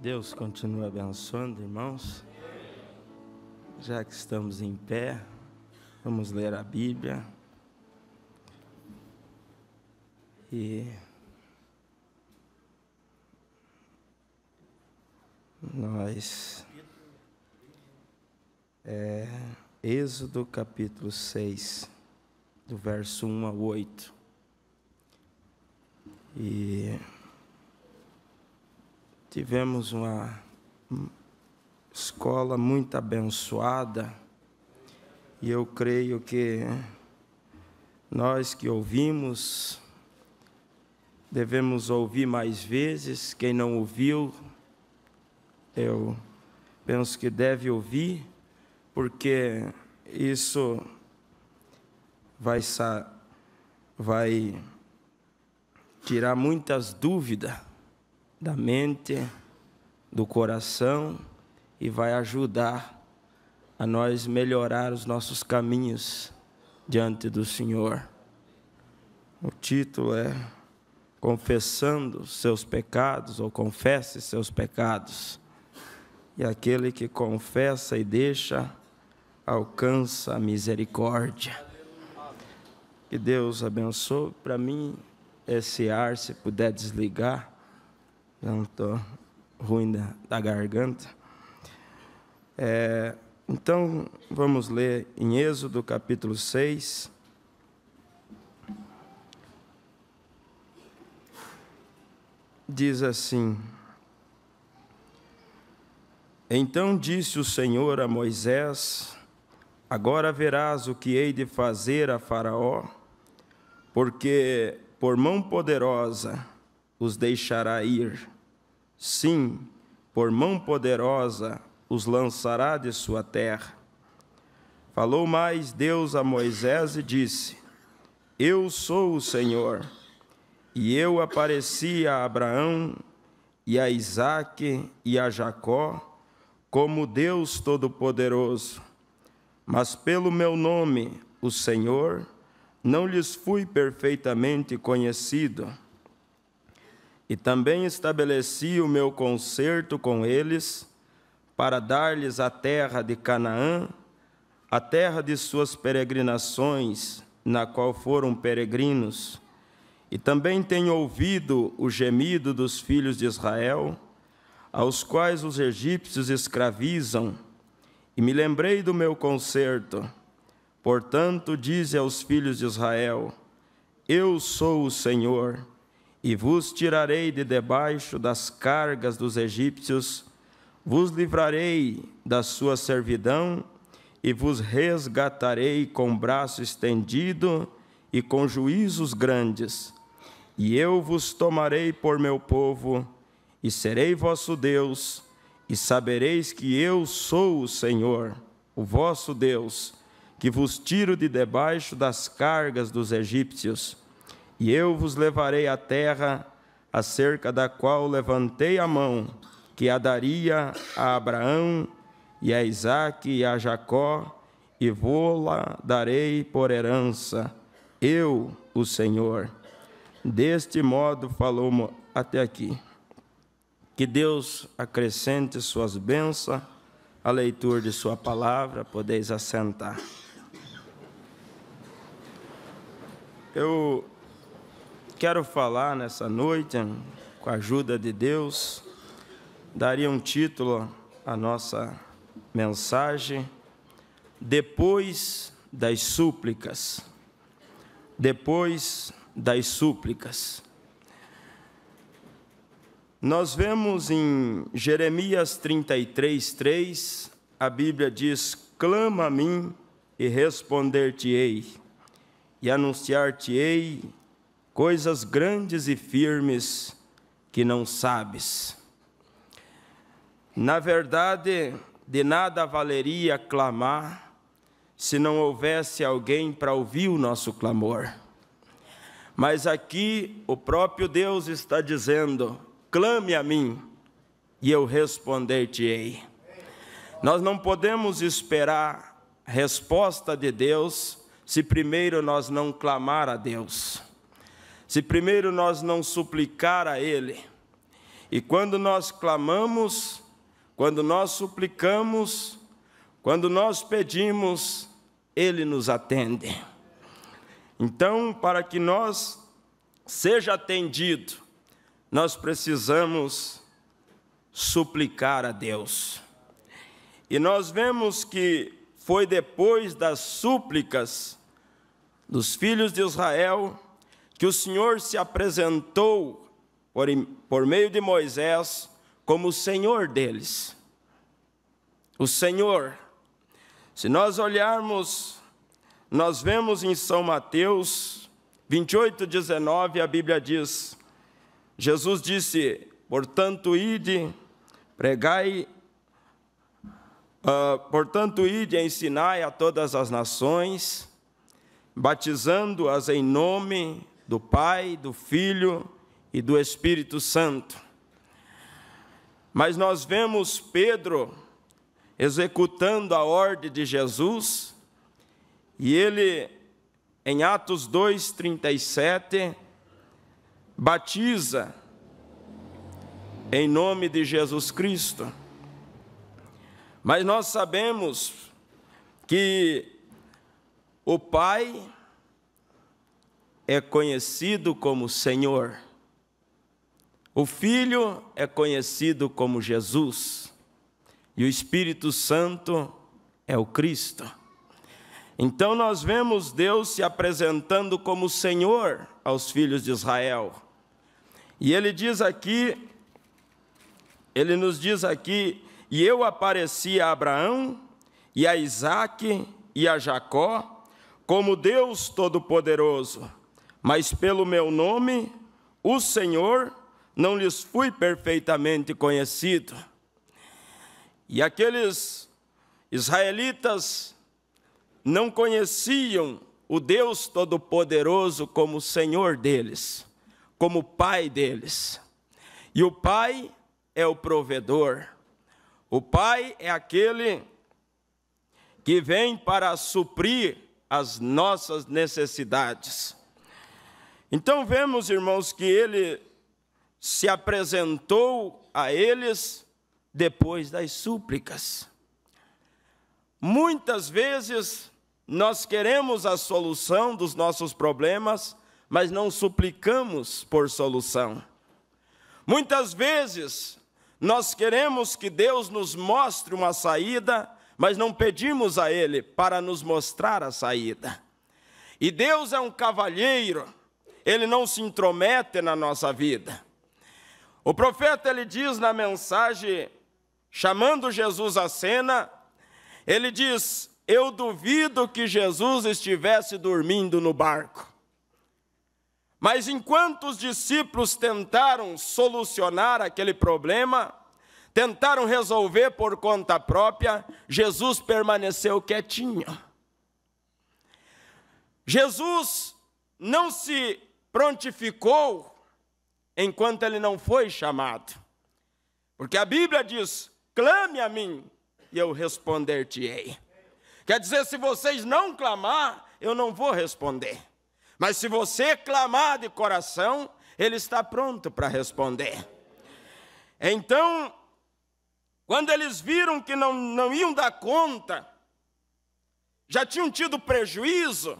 Deus continue abençoando, irmãos. Já que estamos em pé, vamos ler a Bíblia. E nós é, Êxodo capítulo 6, do verso 1 a 8. E tivemos uma escola muito abençoada, e eu creio que nós que ouvimos, devemos ouvir mais vezes. Quem não ouviu, eu penso que deve ouvir, porque isso vai, vai tirar muitas dúvidas da mente, do coração e vai ajudar a nós melhorar os nossos caminhos diante do Senhor. O título é Confessando seus pecados ou confesse seus pecados. E aquele que confessa e deixa alcança a misericórdia. Que Deus abençoe para mim esse ar, se puder desligar. Não estou ruim da, da garganta. É, então, vamos ler em Êxodo capítulo 6. Diz assim: Então disse o Senhor a Moisés: Agora verás o que hei de fazer a Faraó, porque por mão poderosa os deixará ir. Sim, por mão poderosa os lançará de sua terra. Falou mais Deus a Moisés e disse: Eu sou o Senhor. E eu apareci a Abraão e a Isaque e a Jacó como Deus Todo-Poderoso mas pelo meu nome, o Senhor, não lhes fui perfeitamente conhecido. E também estabeleci o meu concerto com eles, para dar-lhes a terra de Canaã, a terra de suas peregrinações, na qual foram peregrinos. E também tenho ouvido o gemido dos filhos de Israel, aos quais os egípcios escravizam, e me lembrei do meu concerto. Portanto, dize aos filhos de Israel: Eu sou o Senhor, e vos tirarei de debaixo das cargas dos egípcios, vos livrarei da sua servidão e vos resgatarei com braço estendido e com juízos grandes. E eu vos tomarei por meu povo, e serei vosso Deus e sabereis que eu sou o Senhor, o vosso Deus, que vos tiro de debaixo das cargas dos egípcios, e eu vos levarei à terra acerca da qual levantei a mão, que a daria a Abraão e a Isaque e a Jacó, e vou-la darei por herança, eu, o Senhor. Deste modo falou até aqui. Que Deus acrescente suas bênçãos à leitura de Sua palavra, podeis assentar. Eu quero falar nessa noite, com a ajuda de Deus, daria um título à nossa mensagem, Depois das Súplicas. Depois das Súplicas. Nós vemos em Jeremias 33, 3, a Bíblia diz: Clama a mim e responder-te-ei, e anunciar-te-ei coisas grandes e firmes que não sabes. Na verdade, de nada valeria clamar se não houvesse alguém para ouvir o nosso clamor. Mas aqui o próprio Deus está dizendo: clame a mim e eu responder-te-ei. Nós não podemos esperar resposta de Deus se primeiro nós não clamar a Deus, se primeiro nós não suplicar a Ele. E quando nós clamamos, quando nós suplicamos, quando nós pedimos, Ele nos atende. Então, para que nós seja atendido, nós precisamos suplicar a Deus. E nós vemos que foi depois das súplicas dos filhos de Israel que o Senhor se apresentou por, por meio de Moisés como o Senhor deles. O Senhor. Se nós olharmos, nós vemos em São Mateus 28, 19, a Bíblia diz: Jesus disse, portanto, ide, pregai Uh, portanto, ide e ensinai a todas as nações, batizando-as em nome do Pai, do Filho e do Espírito Santo. Mas nós vemos Pedro executando a ordem de Jesus, e ele, em Atos 2,37, batiza em nome de Jesus Cristo. Mas nós sabemos que o Pai é conhecido como Senhor, o Filho é conhecido como Jesus, e o Espírito Santo é o Cristo. Então nós vemos Deus se apresentando como Senhor aos filhos de Israel. E ele diz aqui, ele nos diz aqui e eu apareci a Abraão e a Isaque e a Jacó como Deus Todo-Poderoso, mas pelo meu nome, o Senhor, não lhes fui perfeitamente conhecido. E aqueles israelitas não conheciam o Deus Todo-Poderoso como Senhor deles, como Pai deles. E o Pai é o provedor. O Pai é aquele que vem para suprir as nossas necessidades. Então vemos, irmãos, que ele se apresentou a eles depois das súplicas. Muitas vezes nós queremos a solução dos nossos problemas, mas não suplicamos por solução. Muitas vezes nós queremos que Deus nos mostre uma saída, mas não pedimos a Ele para nos mostrar a saída. E Deus é um cavalheiro, Ele não se intromete na nossa vida. O profeta ele diz na mensagem, chamando Jesus à cena, ele diz: Eu duvido que Jesus estivesse dormindo no barco. Mas enquanto os discípulos tentaram solucionar aquele problema, tentaram resolver por conta própria, Jesus permaneceu quietinho. Jesus não se prontificou enquanto ele não foi chamado. Porque a Bíblia diz: clame a mim e eu responder-te-ei. Quer dizer, se vocês não clamar, eu não vou responder. Mas se você clamar de coração, ele está pronto para responder. Então, quando eles viram que não, não iam dar conta, já tinham tido prejuízo,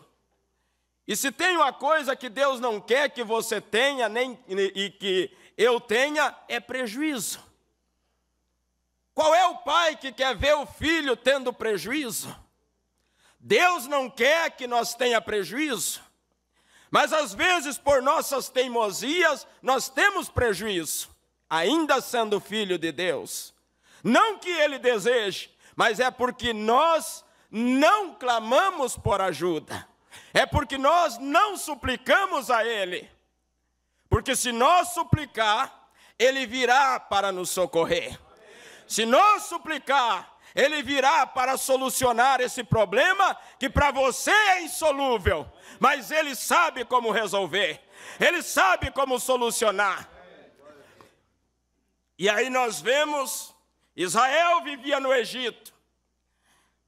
e se tem uma coisa que Deus não quer que você tenha, nem e que eu tenha, é prejuízo. Qual é o pai que quer ver o filho tendo prejuízo? Deus não quer que nós tenha prejuízo. Mas às vezes, por nossas teimosias, nós temos prejuízo, ainda sendo filho de Deus. Não que ele deseje, mas é porque nós não clamamos por ajuda. É porque nós não suplicamos a ele. Porque se nós suplicar, ele virá para nos socorrer. Se nós suplicar, ele virá para solucionar esse problema que para você é insolúvel, mas ele sabe como resolver, ele sabe como solucionar. E aí nós vemos, Israel vivia no Egito,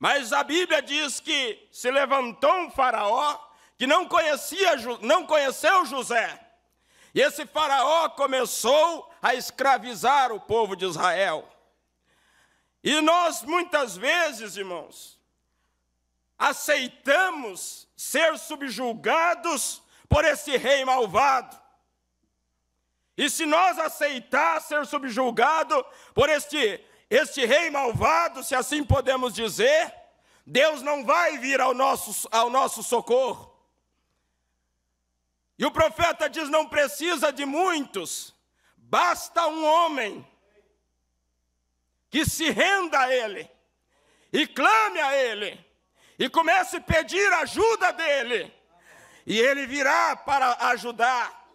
mas a Bíblia diz que se levantou um faraó que não conhecia, não conheceu José. E esse Faraó começou a escravizar o povo de Israel. E nós muitas vezes, irmãos, aceitamos ser subjugados por esse rei malvado. E se nós aceitar ser subjugado por este, este rei malvado, se assim podemos dizer, Deus não vai vir ao nosso, ao nosso socorro. E o profeta diz: não precisa de muitos, basta um homem que se renda a Ele e clame a Ele e comece a pedir ajuda dEle, e Ele virá para ajudar,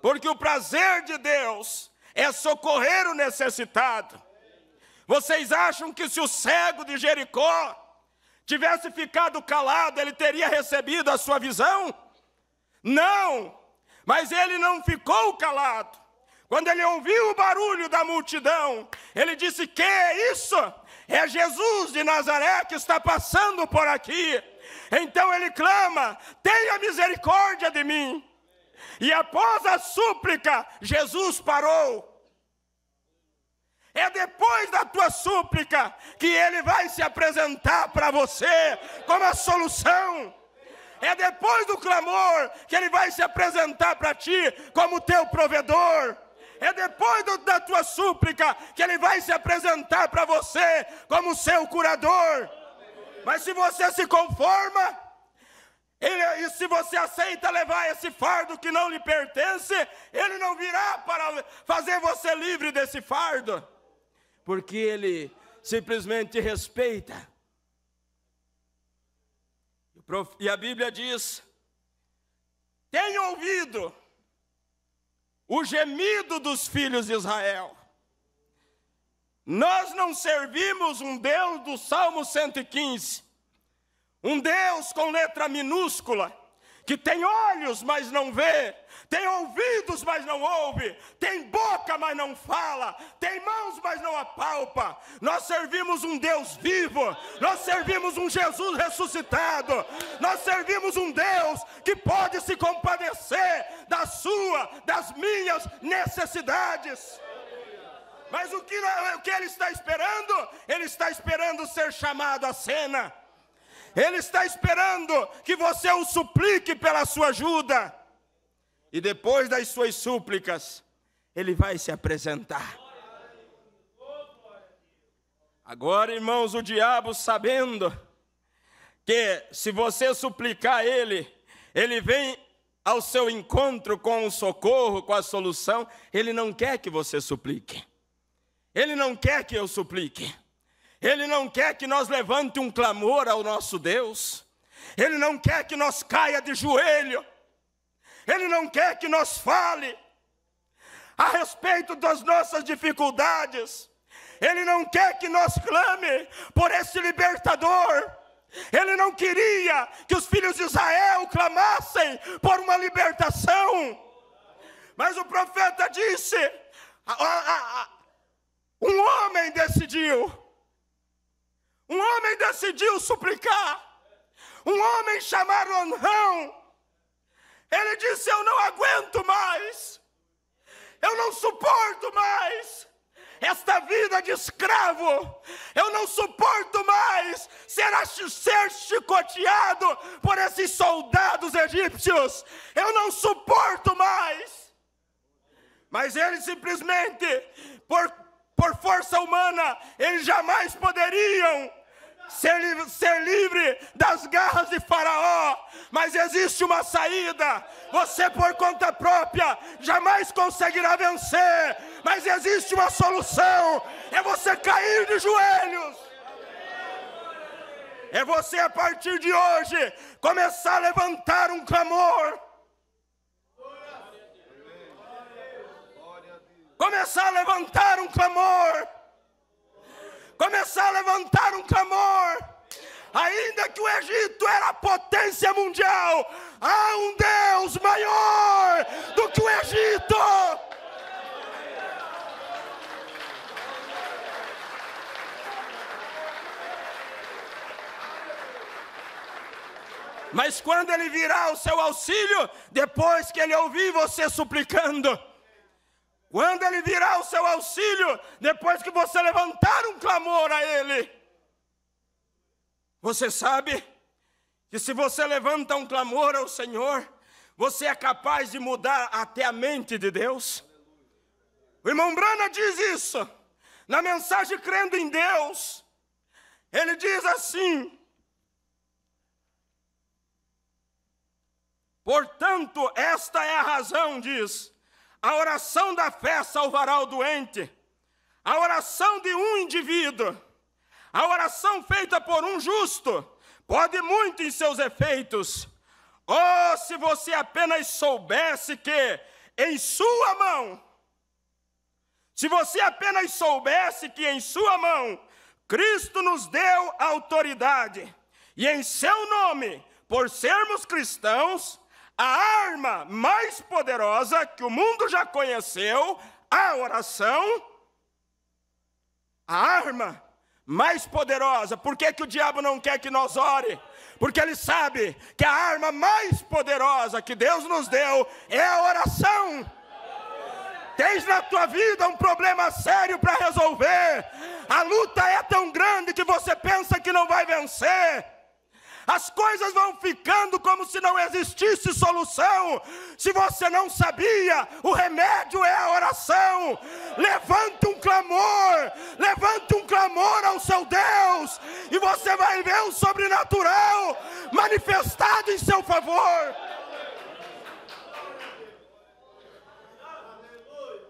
porque o prazer de Deus é socorrer o necessitado. Vocês acham que se o cego de Jericó tivesse ficado calado, ele teria recebido a sua visão? Não, mas ele não ficou calado. Quando ele ouviu o barulho da multidão, ele disse: Que é isso? É Jesus de Nazaré que está passando por aqui. Então ele clama: Tenha misericórdia de mim. E após a súplica, Jesus parou. É depois da tua súplica que ele vai se apresentar para você como a solução. É depois do clamor que ele vai se apresentar para ti como teu provedor. É depois do, da tua súplica que ele vai se apresentar para você como seu curador. Mas se você se conforma, ele, e se você aceita levar esse fardo que não lhe pertence, ele não virá para fazer você livre desse fardo, porque ele simplesmente respeita e a Bíblia diz: tem ouvido o gemido dos filhos de Israel. Nós não servimos um Deus do Salmo 115, um Deus com letra minúscula, que tem olhos, mas não vê, tem ouvidos, mas não ouve, tem boca, mas não fala, tem mãos, mas não apalpa. Nós servimos um Deus vivo, nós servimos um Jesus ressuscitado, nós servimos um Deus que pode se compadecer da sua, das minhas necessidades. Mas o que, o que ele está esperando? Ele está esperando ser chamado à cena. Ele está esperando que você o suplique pela sua ajuda e depois das suas súplicas, ele vai se apresentar. Agora, irmãos, o diabo sabendo que se você suplicar ele, ele vem ao seu encontro com o socorro, com a solução, ele não quer que você suplique. Ele não quer que eu suplique. Ele não quer que nós levante um clamor ao nosso Deus. Ele não quer que nós caia de joelho. Ele não quer que nós fale a respeito das nossas dificuldades. Ele não quer que nós clame por esse libertador. Ele não queria que os filhos de Israel clamassem por uma libertação. Mas o profeta disse: a, a, a, um homem decidiu, um homem decidiu suplicar, um homem chamado Anrão, ele disse: Eu não aguento mais, eu não suporto mais esta vida de escravo, eu não suporto mais ser, ser chicoteado por esses soldados egípcios, eu não suporto mais. Mas eles simplesmente, por, por força humana, eles jamais poderiam ser, ser livre das garras de Faraó, mas existe uma saída. Você, por conta própria, jamais conseguirá vencer, mas existe uma solução: é você cair de joelhos. É você, a partir de hoje, começar a levantar um clamor. Começar a levantar um clamor começar a levantar um clamor. Ainda que o Egito era potência mundial, há um Deus maior do que o Egito. Mas quando ele virá ao seu auxílio, depois que ele ouvir você suplicando, quando ele virá ao seu auxílio, depois que você levantar um clamor a ele, você sabe que se você levanta um clamor ao Senhor, você é capaz de mudar até a mente de Deus. O irmão Brana diz isso na mensagem Crendo em Deus. Ele diz assim: Portanto, esta é a razão, diz, a oração da fé salvará o doente, a oração de um indivíduo, a oração feita por um justo, pode muito em seus efeitos. Oh, se você apenas soubesse que em sua mão, se você apenas soubesse que em sua mão Cristo nos deu autoridade, e em seu nome, por sermos cristãos, a arma mais poderosa que o mundo já conheceu, a oração, a arma mais poderosa. Por que, que o diabo não quer que nós ore? Porque ele sabe que a arma mais poderosa que Deus nos deu é a oração. Tens na tua vida um problema sério para resolver. A luta é tão grande que você pensa que não vai vencer. As coisas vão ficando como se não existisse solução. Se você não sabia, o remédio é a oração. Levante um clamor, levante um clamor ao seu Deus, e você vai ver o sobrenatural manifestado em seu favor.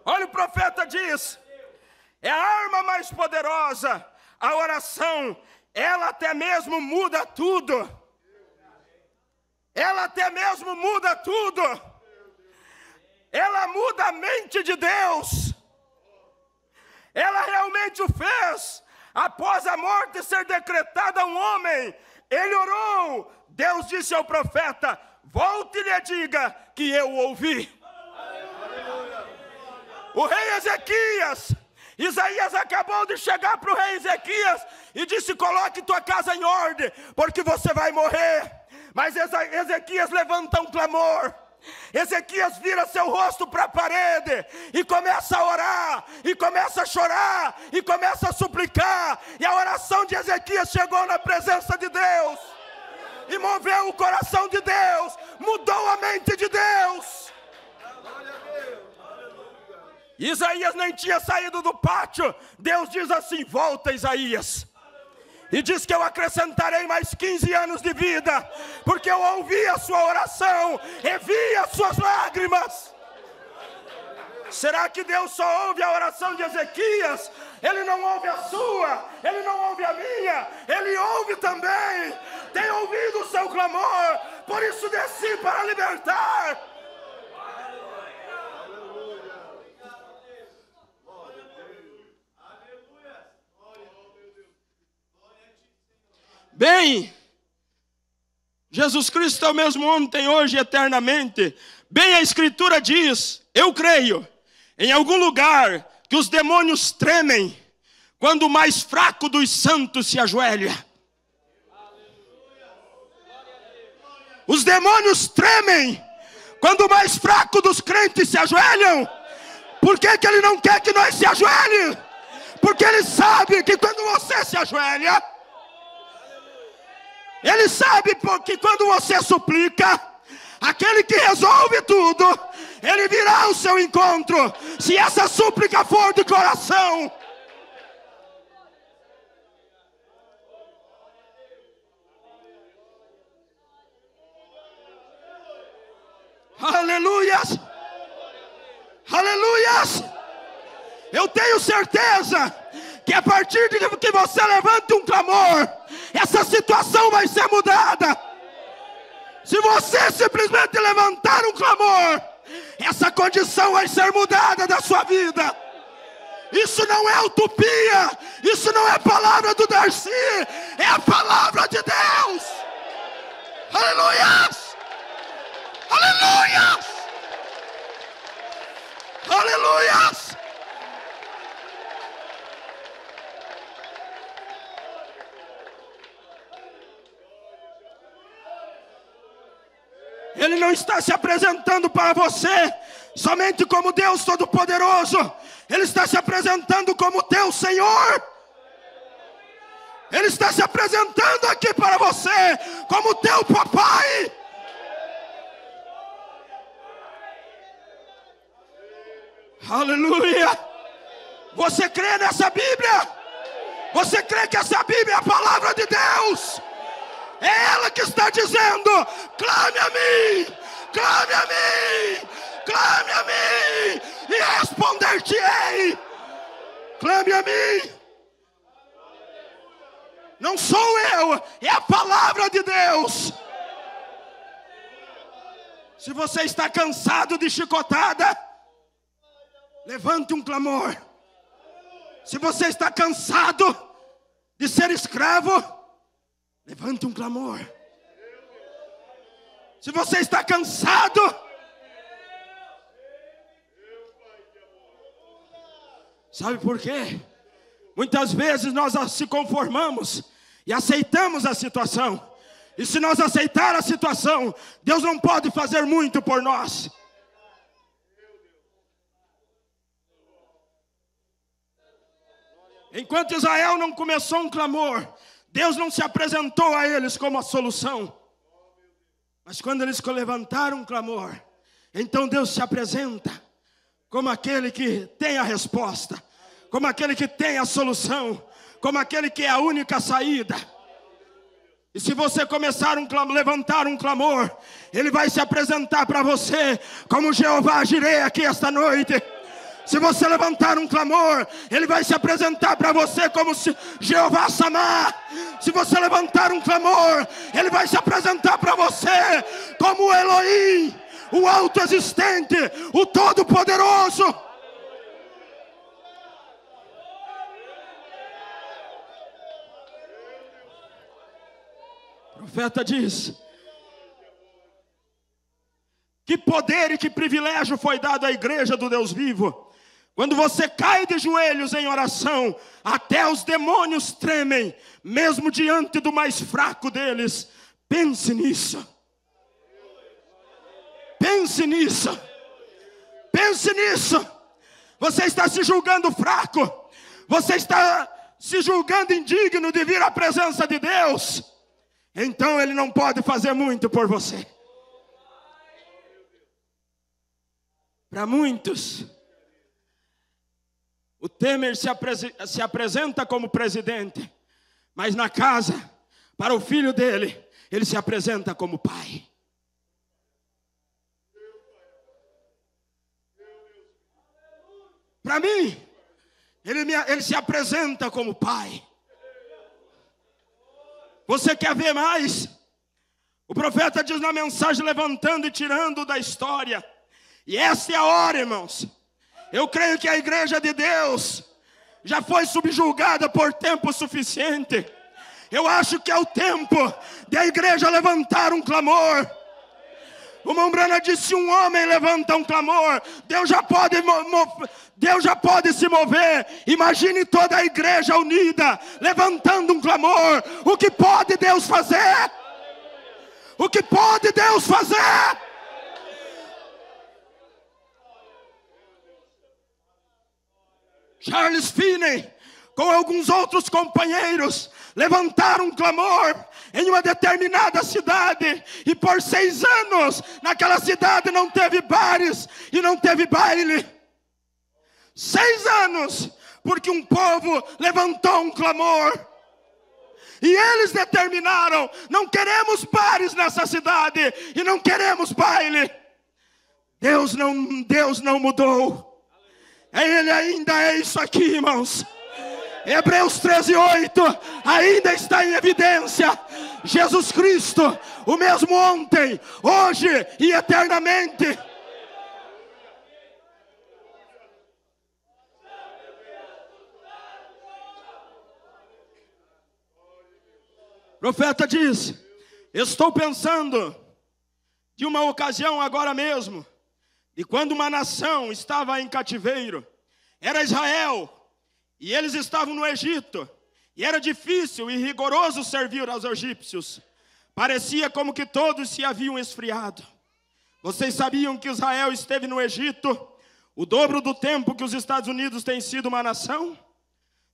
Olha, o profeta diz: é a arma mais poderosa, a oração, ela até mesmo muda tudo. Ela até mesmo muda tudo. Ela muda a mente de Deus. Ela realmente o fez. Após a morte ser decretada a um homem, ele orou. Deus disse ao profeta: Volte e lhe diga que eu ouvi. O rei Ezequias, Isaías acabou de chegar para o rei Ezequias e disse: Coloque tua casa em ordem, porque você vai morrer. Mas Ezequias levanta um clamor. Ezequias vira seu rosto para a parede e começa a orar, e começa a chorar, e começa a suplicar. E a oração de Ezequias chegou na presença de Deus, e moveu o coração de Deus, mudou a mente de Deus. Isaías nem tinha saído do pátio. Deus diz assim: Volta, Isaías. E diz que eu acrescentarei mais 15 anos de vida, porque eu ouvi a sua oração e vi as suas lágrimas. Será que Deus só ouve a oração de Ezequias? Ele não ouve a sua, ele não ouve a minha, ele ouve também. Tem ouvido o seu clamor, por isso desci para libertar. Bem, Jesus Cristo é o mesmo ontem, hoje e eternamente. Bem, a Escritura diz, eu creio, em algum lugar, que os demônios tremem quando o mais fraco dos santos se ajoelha. Os demônios tremem quando o mais fraco dos crentes se ajoelham. Por que, que ele não quer que nós se ajoelhe? Porque ele sabe que quando você se ajoelha, ele sabe porque quando você suplica, aquele que resolve tudo, ele virá ao seu encontro, se essa súplica for de coração. Aleluias! Aleluias! Eu tenho certeza que a partir de que você levante um clamor, essa situação vai ser mudada. Se você simplesmente levantar um clamor, essa condição vai ser mudada da sua vida. Isso não é utopia, isso não é palavra do Darcy, é a palavra de Deus. Aleluias! Aleluias! Aleluias! não está se apresentando para você somente como Deus Todo-Poderoso, Ele está se apresentando como teu Senhor. Ele está se apresentando aqui para você como teu papai. Aleluia! Você crê nessa Bíblia? Você crê que essa Bíblia é a palavra de Deus? É ela que está dizendo: clame a mim, clame a mim, clame a mim, e responder-te-ei. Clame a mim. Não sou eu, é a palavra de Deus. Se você está cansado de chicotada, levante um clamor. Se você está cansado de ser escravo, levante um clamor. Se você está cansado, sabe por quê? Muitas vezes nós se conformamos e aceitamos a situação. E se nós aceitar a situação, Deus não pode fazer muito por nós. Enquanto Israel não começou um clamor, Deus não se apresentou a eles como a solução. Mas quando eles levantaram um clamor, então Deus se apresenta como aquele que tem a resposta, como aquele que tem a solução, como aquele que é a única saída. E se você começar um clamor, levantar um clamor, ele vai se apresentar para você como Jeová Jirei aqui esta noite. Se você levantar um clamor, ele vai se apresentar para você como Jeová Samar. Se você levantar um clamor, ele vai se apresentar para você como Elohim, o alto existente, o todo poderoso. O profeta diz: Que poder e que privilégio foi dado à igreja do Deus vivo quando você cai de joelhos em oração, até os demônios tremem, mesmo diante do mais fraco deles. Pense nisso. Pense nisso. Pense nisso. Você está se julgando fraco. Você está se julgando indigno de vir à presença de Deus. Então Ele não pode fazer muito por você. Para muitos, o Temer se, se apresenta como presidente, mas na casa, para o filho dele, ele se apresenta como pai. Para mim, ele, me, ele se apresenta como pai. Você quer ver mais? O profeta diz na mensagem, levantando e tirando da história. E essa é a hora, irmãos eu creio que a igreja de Deus já foi subjulgada por tempo suficiente. Eu acho que é o tempo de a igreja levantar um clamor. O Mombrana disse: um homem levanta um clamor, Deus já pode Deus já pode se mover. Imagine toda a igreja unida levantando um clamor. O que pode Deus fazer? O que pode Deus fazer? Charles Finney, com alguns outros companheiros, levantaram um clamor em uma determinada cidade, e por seis anos naquela cidade não teve bares e não teve baile. Seis anos, porque um povo levantou um clamor. E eles determinaram: não queremos bares nessa cidade e não queremos baile. Deus não, Deus não mudou. Ele ainda é isso aqui, irmãos. Hebreus 13, 8 ainda está em evidência. Jesus Cristo, o mesmo ontem, hoje e eternamente. O profeta diz: Estou pensando de uma ocasião agora mesmo e quando uma nação estava em cativeiro, era Israel, e eles estavam no Egito, e era difícil e rigoroso servir aos egípcios. Parecia como que todos se haviam esfriado. Vocês sabiam que Israel esteve no Egito o dobro do tempo que os Estados Unidos têm sido uma nação?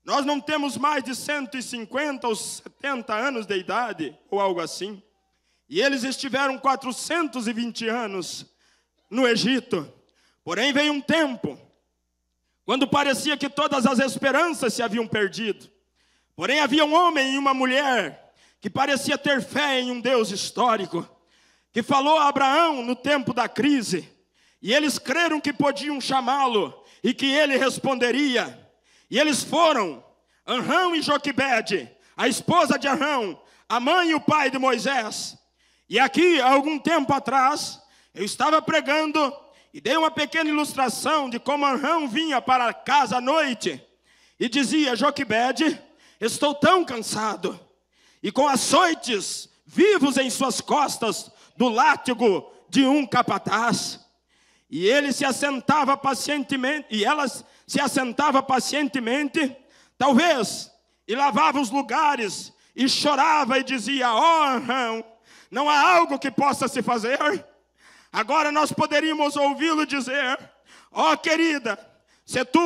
Nós não temos mais de 150 ou 70 anos de idade, ou algo assim. E eles estiveram 420 anos no Egito. Porém, veio um tempo quando parecia que todas as esperanças se haviam perdido. Porém, havia um homem e uma mulher que parecia ter fé em um Deus histórico, que falou a Abraão no tempo da crise, e eles creram que podiam chamá-lo e que ele responderia. E eles foram, Arão e Joquebede, a esposa de Arão, a mãe e o pai de Moisés. E aqui, há algum tempo atrás, eu estava pregando e dei uma pequena ilustração de como Arão vinha para casa à noite e dizia: Joquebede, estou tão cansado, e com açoites vivos em suas costas, do látigo de um capataz. E ele se assentava pacientemente, e ela se assentava pacientemente, talvez, e lavava os lugares, e chorava e dizia: oh, Arão, não há algo que possa se fazer? Agora nós poderíamos ouvi-lo dizer: Ó oh, querida, se tu,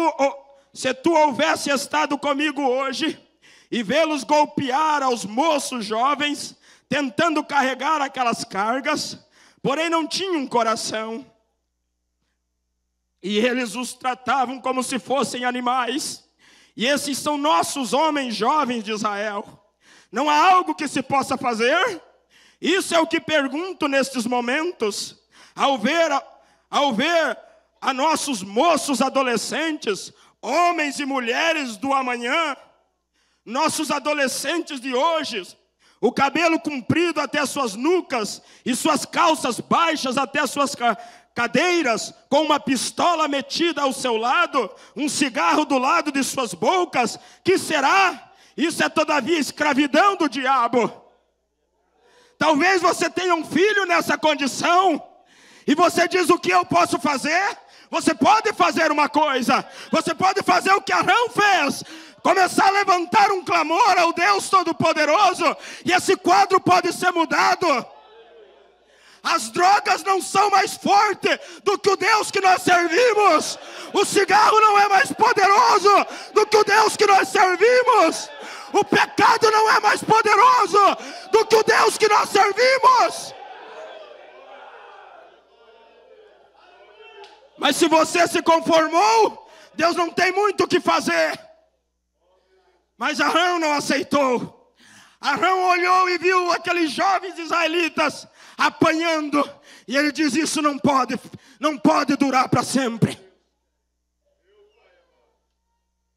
se tu houvesse estado comigo hoje e vê-los golpear aos moços jovens, tentando carregar aquelas cargas, porém não tinham coração. E eles os tratavam como se fossem animais. E esses são nossos homens jovens de Israel. Não há algo que se possa fazer? Isso é o que pergunto nestes momentos, ao ver, ao ver a nossos moços adolescentes, homens e mulheres do amanhã, nossos adolescentes de hoje, o cabelo comprido até suas nucas e suas calças baixas até suas cadeiras, com uma pistola metida ao seu lado, um cigarro do lado de suas bocas, que será? Isso é todavia escravidão do diabo. Talvez você tenha um filho nessa condição, e você diz: O que eu posso fazer? Você pode fazer uma coisa, você pode fazer o que Arão fez, começar a levantar um clamor ao Deus Todo-Poderoso, e esse quadro pode ser mudado. As drogas não são mais fortes do que o Deus que nós servimos. O cigarro não é mais poderoso do que o Deus que nós servimos. O pecado não é mais poderoso do que o Deus que nós servimos. Mas se você se conformou, Deus não tem muito o que fazer. Mas Arão não aceitou. Arão olhou e viu aqueles jovens israelitas apanhando, e ele diz: Isso não pode, não pode durar para sempre.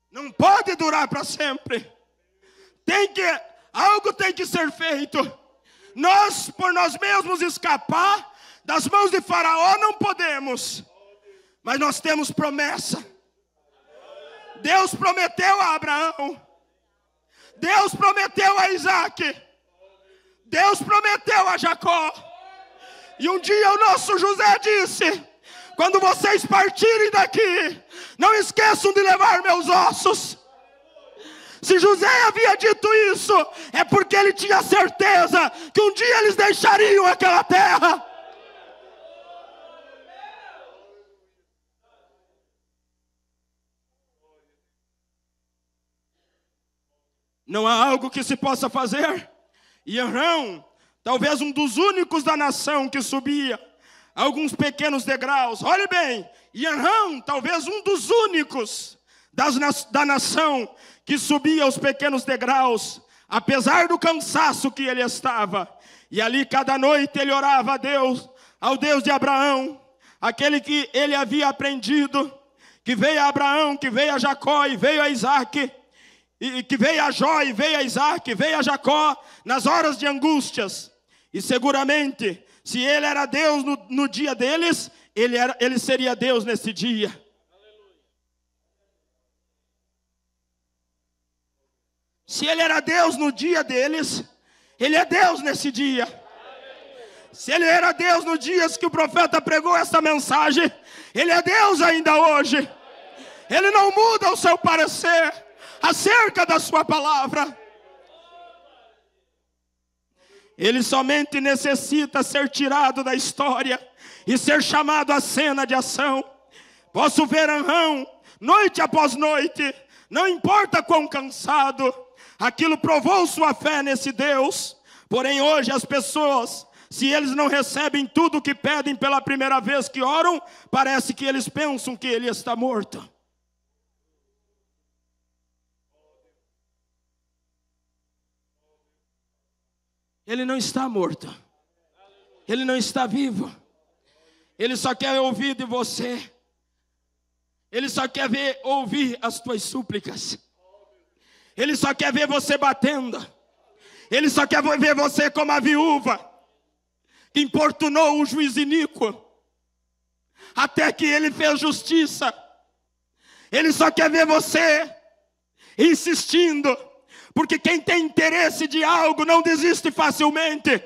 Não pode durar para sempre. Tem que, algo tem que ser feito. Nós, por nós mesmos escapar das mãos de Faraó, não podemos. Mas nós temos promessa. Deus prometeu a Abraão. Deus prometeu a Isaac. Deus prometeu a Jacó. E um dia o nosso José disse: Quando vocês partirem daqui, não esqueçam de levar meus ossos. Se José havia dito isso, é porque ele tinha certeza que um dia eles deixariam aquela terra. Não há algo que se possa fazer. E Arão, talvez um dos únicos da nação que subia alguns pequenos degraus. Olhe bem, e Arão, talvez um dos únicos das, da nação que subia os pequenos degraus, apesar do cansaço que ele estava. E ali cada noite ele orava a Deus, ao Deus de Abraão, aquele que ele havia aprendido, que veio a Abraão, que veio a Jacó e veio a Isaac, e que veio a Jó e veio a Isaac, veio a Jacó nas horas de angústias. E seguramente, se ele era Deus no, no dia deles, ele, era, ele seria Deus nesse dia. Se ele era Deus no dia deles, ele é Deus nesse dia. Se ele era Deus nos dias que o profeta pregou essa mensagem, ele é Deus ainda hoje. Ele não muda o seu parecer acerca da sua palavra. Ele somente necessita ser tirado da história e ser chamado à cena de ação. Posso ver Anrão, noite após noite, não importa quão cansado, aquilo provou sua fé nesse Deus. Porém, hoje as pessoas, se eles não recebem tudo o que pedem pela primeira vez que oram, parece que eles pensam que ele está morto. Ele não está morto. Ele não está vivo. Ele só quer ouvir de você. Ele só quer ver, ouvir as tuas súplicas. Ele só quer ver você batendo. Ele só quer ver você como a viúva que importunou o juiz iníquo até que ele fez justiça. Ele só quer ver você insistindo, porque quem tem interesse de algo não desiste facilmente.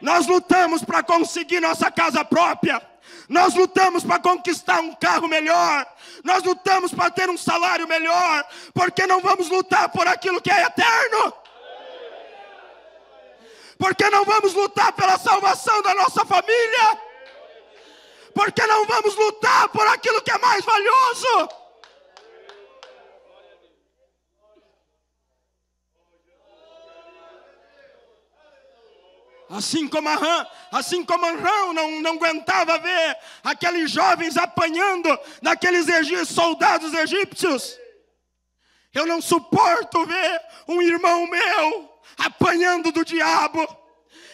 Nós lutamos para conseguir nossa casa própria. Nós lutamos para conquistar um carro melhor. Nós lutamos para ter um salário melhor. Porque não vamos lutar por aquilo que é eterno. Porque não vamos lutar pela salvação da nossa família. Porque não vamos lutar por aquilo que é mais valioso. Assim como Arã, assim como Arão não, não aguentava ver aqueles jovens apanhando daqueles soldados egípcios. Eu não suporto ver um irmão meu apanhando do diabo.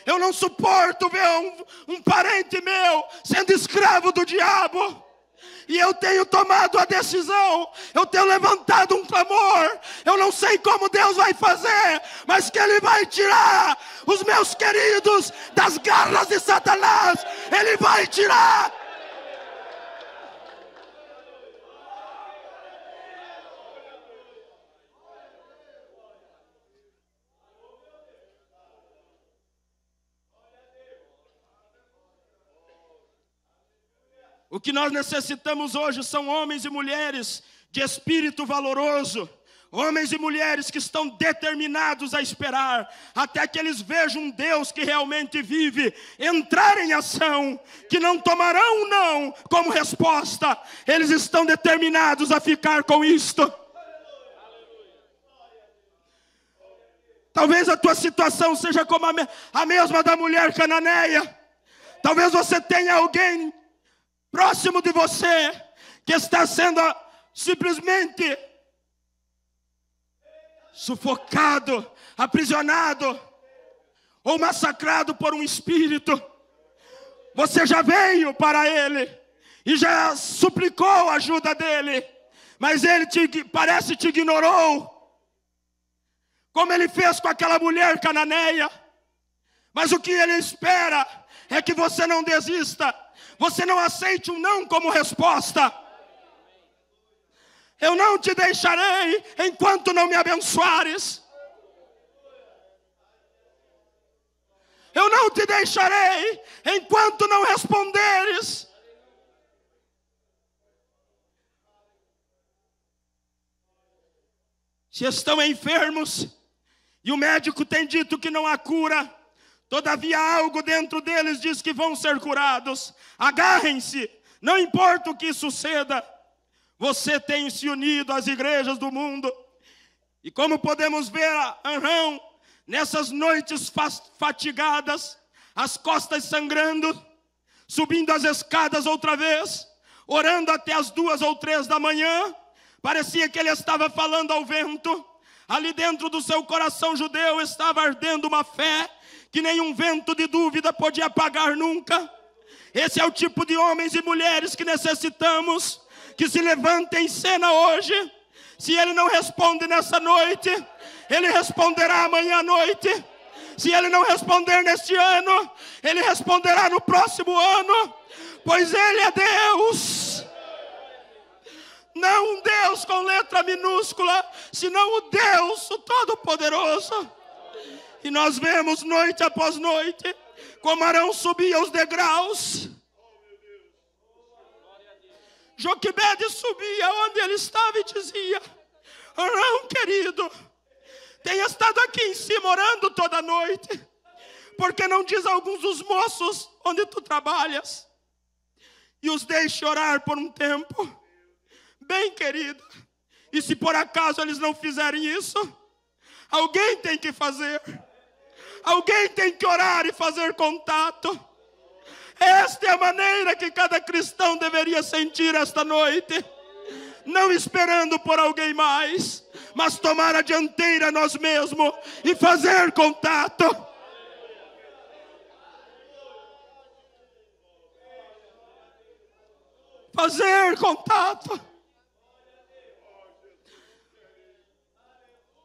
Eu não suporto ver um, um parente meu sendo escravo do diabo e eu tenho tomado a decisão, eu tenho levantado um clamor. Eu não sei como Deus vai fazer, mas que Ele vai tirar os meus queridos das garras de Satanás, Ele vai tirar. O que nós necessitamos hoje são homens e mulheres de espírito valoroso, homens e mulheres que estão determinados a esperar até que eles vejam um Deus que realmente vive, entrar em ação, que não tomarão não como resposta, eles estão determinados a ficar com isto. Talvez a tua situação seja como a, me a mesma da mulher cananeia. Talvez você tenha alguém próximo de você que está sendo simplesmente sufocado, aprisionado ou massacrado por um espírito. Você já veio para ele e já suplicou a ajuda dele, mas ele te, parece te ignorou, como ele fez com aquela mulher cananeia. Mas o que ele espera é que você não desista você não aceite um não como resposta. Eu não te deixarei enquanto não me abençoares. Eu não te deixarei enquanto não responderes. Se estão enfermos e o médico tem dito que não há cura, Todavia, algo dentro deles diz que vão ser curados. Agarrem-se, não importa o que suceda. Você tem se unido às igrejas do mundo. E como podemos ver Arão, nessas noites fatigadas, as costas sangrando, subindo as escadas outra vez, orando até as duas ou três da manhã, parecia que ele estava falando ao vento. Ali dentro do seu coração judeu estava ardendo uma fé que nenhum vento de dúvida pode apagar nunca. Esse é o tipo de homens e mulheres que necessitamos, que se levantem em cena hoje. Se ele não responde nessa noite, ele responderá amanhã à noite. Se ele não responder neste ano, ele responderá no próximo ano, pois ele é Deus. Não um Deus com letra minúscula, senão o Deus, o Todo-Poderoso. E nós vemos noite após noite como Arão subia os degraus. Joquebede subia onde ele estava e dizia: Arão querido, tenha estado aqui em cima orando toda noite, por que não diz a alguns dos moços onde tu trabalhas e os deixe orar por um tempo? Bem, querido, e se por acaso eles não fizerem isso, alguém tem que fazer, alguém tem que orar e fazer contato. Esta é a maneira que cada cristão deveria sentir esta noite, não esperando por alguém mais, mas tomar a dianteira nós mesmos e fazer contato. Fazer contato.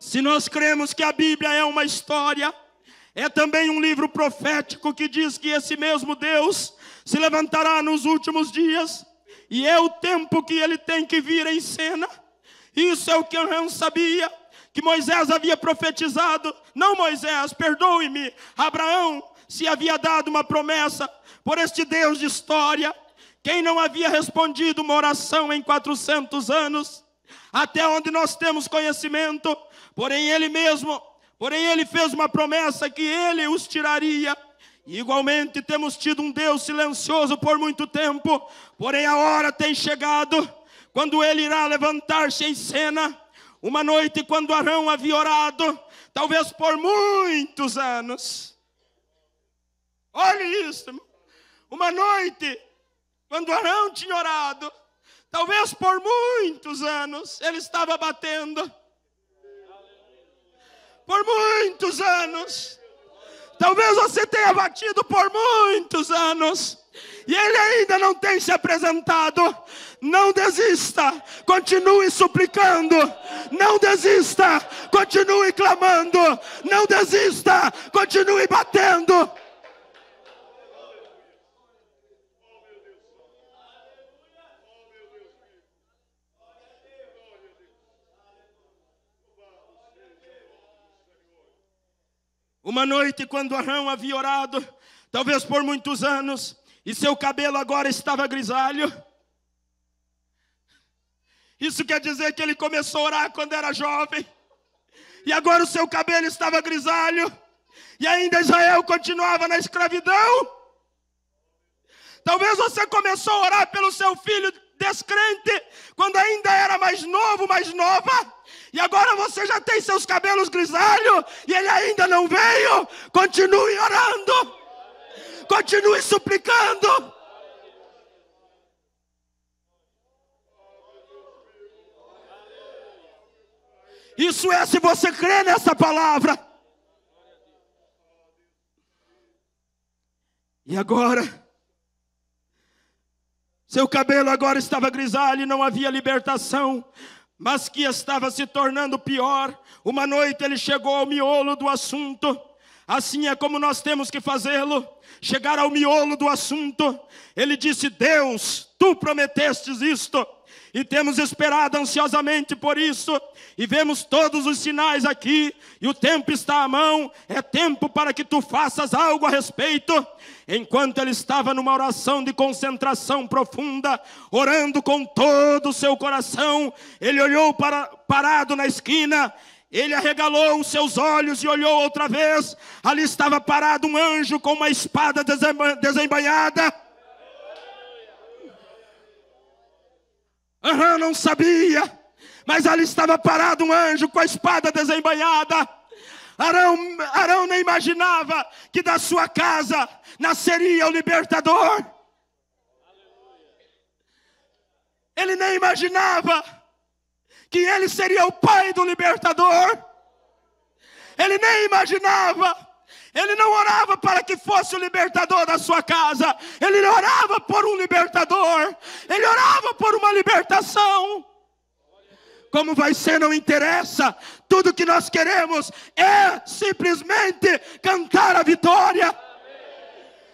Se nós cremos que a Bíblia é uma história, é também um livro profético que diz que esse mesmo Deus se levantará nos últimos dias, e é o tempo que ele tem que vir em cena. Isso é o que Abraão sabia, que Moisés havia profetizado. Não Moisés, perdoe-me, Abraão se havia dado uma promessa por este Deus de história. Quem não havia respondido uma oração em 400 anos, até onde nós temos conhecimento, Porém, ele mesmo, porém, ele fez uma promessa que ele os tiraria. E igualmente temos tido um Deus silencioso por muito tempo, porém a hora tem chegado quando ele irá levantar-se em cena. Uma noite, quando Arão havia orado, talvez por muitos anos. Olhe isso, uma noite, quando Arão tinha orado, talvez por muitos anos, ele estava batendo por muitos anos. Talvez você tenha batido por muitos anos. E ele ainda não tem se apresentado. Não desista, continue suplicando. Não desista, continue clamando. Não desista, continue batendo. Uma noite, quando Arão havia orado, talvez por muitos anos, e seu cabelo agora estava grisalho. Isso quer dizer que ele começou a orar quando era jovem, e agora o seu cabelo estava grisalho, e ainda Israel continuava na escravidão. Talvez você começou a orar pelo seu filho descrente, quando ainda era mais novo, mais nova, e agora você já tem seus cabelos grisalhos, e ele ainda não veio. Continue orando, continue suplicando. Isso é se você crê nessa palavra. E agora, seu cabelo agora estava grisalho e não havia libertação, mas que estava se tornando pior. Uma noite ele chegou ao miolo do assunto. Assim é como nós temos que fazê-lo, chegar ao miolo do assunto. Ele disse: Deus, tu prometestes isto, e temos esperado ansiosamente por isso, e vemos todos os sinais aqui, e o tempo está à mão, é tempo para que tu faças algo a respeito. Enquanto ele estava numa oração de concentração profunda, orando com todo o seu coração, ele olhou para, parado na esquina, ele arregalou os seus olhos e olhou outra vez. Ali estava parado um anjo com uma espada desembanhada. Aham, não sabia, mas ali estava parado um anjo com a espada desembanhada. Arão, Arão nem imaginava que da sua casa nasceria o libertador. Ele nem imaginava que ele seria o pai do libertador. Ele nem imaginava. Ele não orava para que fosse o libertador da sua casa. Ele orava por um libertador. Ele orava por uma libertação. Como vai ser, não interessa. Tudo que nós queremos é simplesmente cantar a vitória.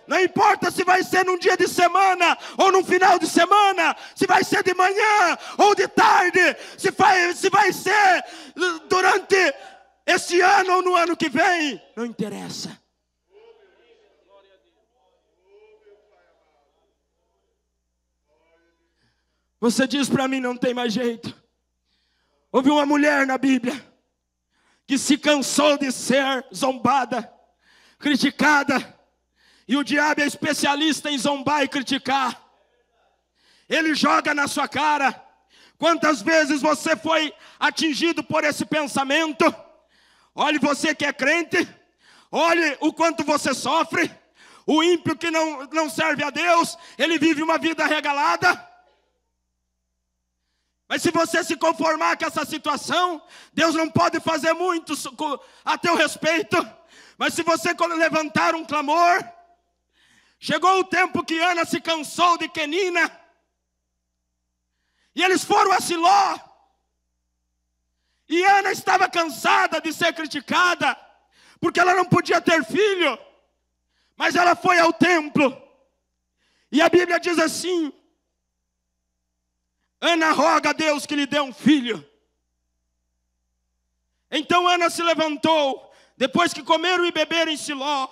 Não importa se vai ser num dia de semana ou num final de semana, se vai ser de manhã ou de tarde, se vai, se vai ser durante esse ano ou no ano que vem, não interessa. Você diz para mim, não tem mais jeito. Houve uma mulher na Bíblia que se cansou de ser zombada, criticada. E o diabo é especialista em zombar e criticar. Ele joga na sua cara. Quantas vezes você foi atingido por esse pensamento? Olhe você que é crente, olhe o quanto você sofre. O ímpio que não, não serve a Deus, ele vive uma vida regalada. Mas se você se conformar com essa situação, Deus não pode fazer muito a teu respeito. Mas se você levantar um clamor, chegou o tempo que Ana se cansou de Kenina, e eles foram a Siló, e Ana estava cansada de ser criticada, porque ela não podia ter filho, mas ela foi ao templo, e a Bíblia diz assim: Ana roga a Deus que lhe dê um filho. Então Ana se levantou, depois que comeram e beberam em Siló,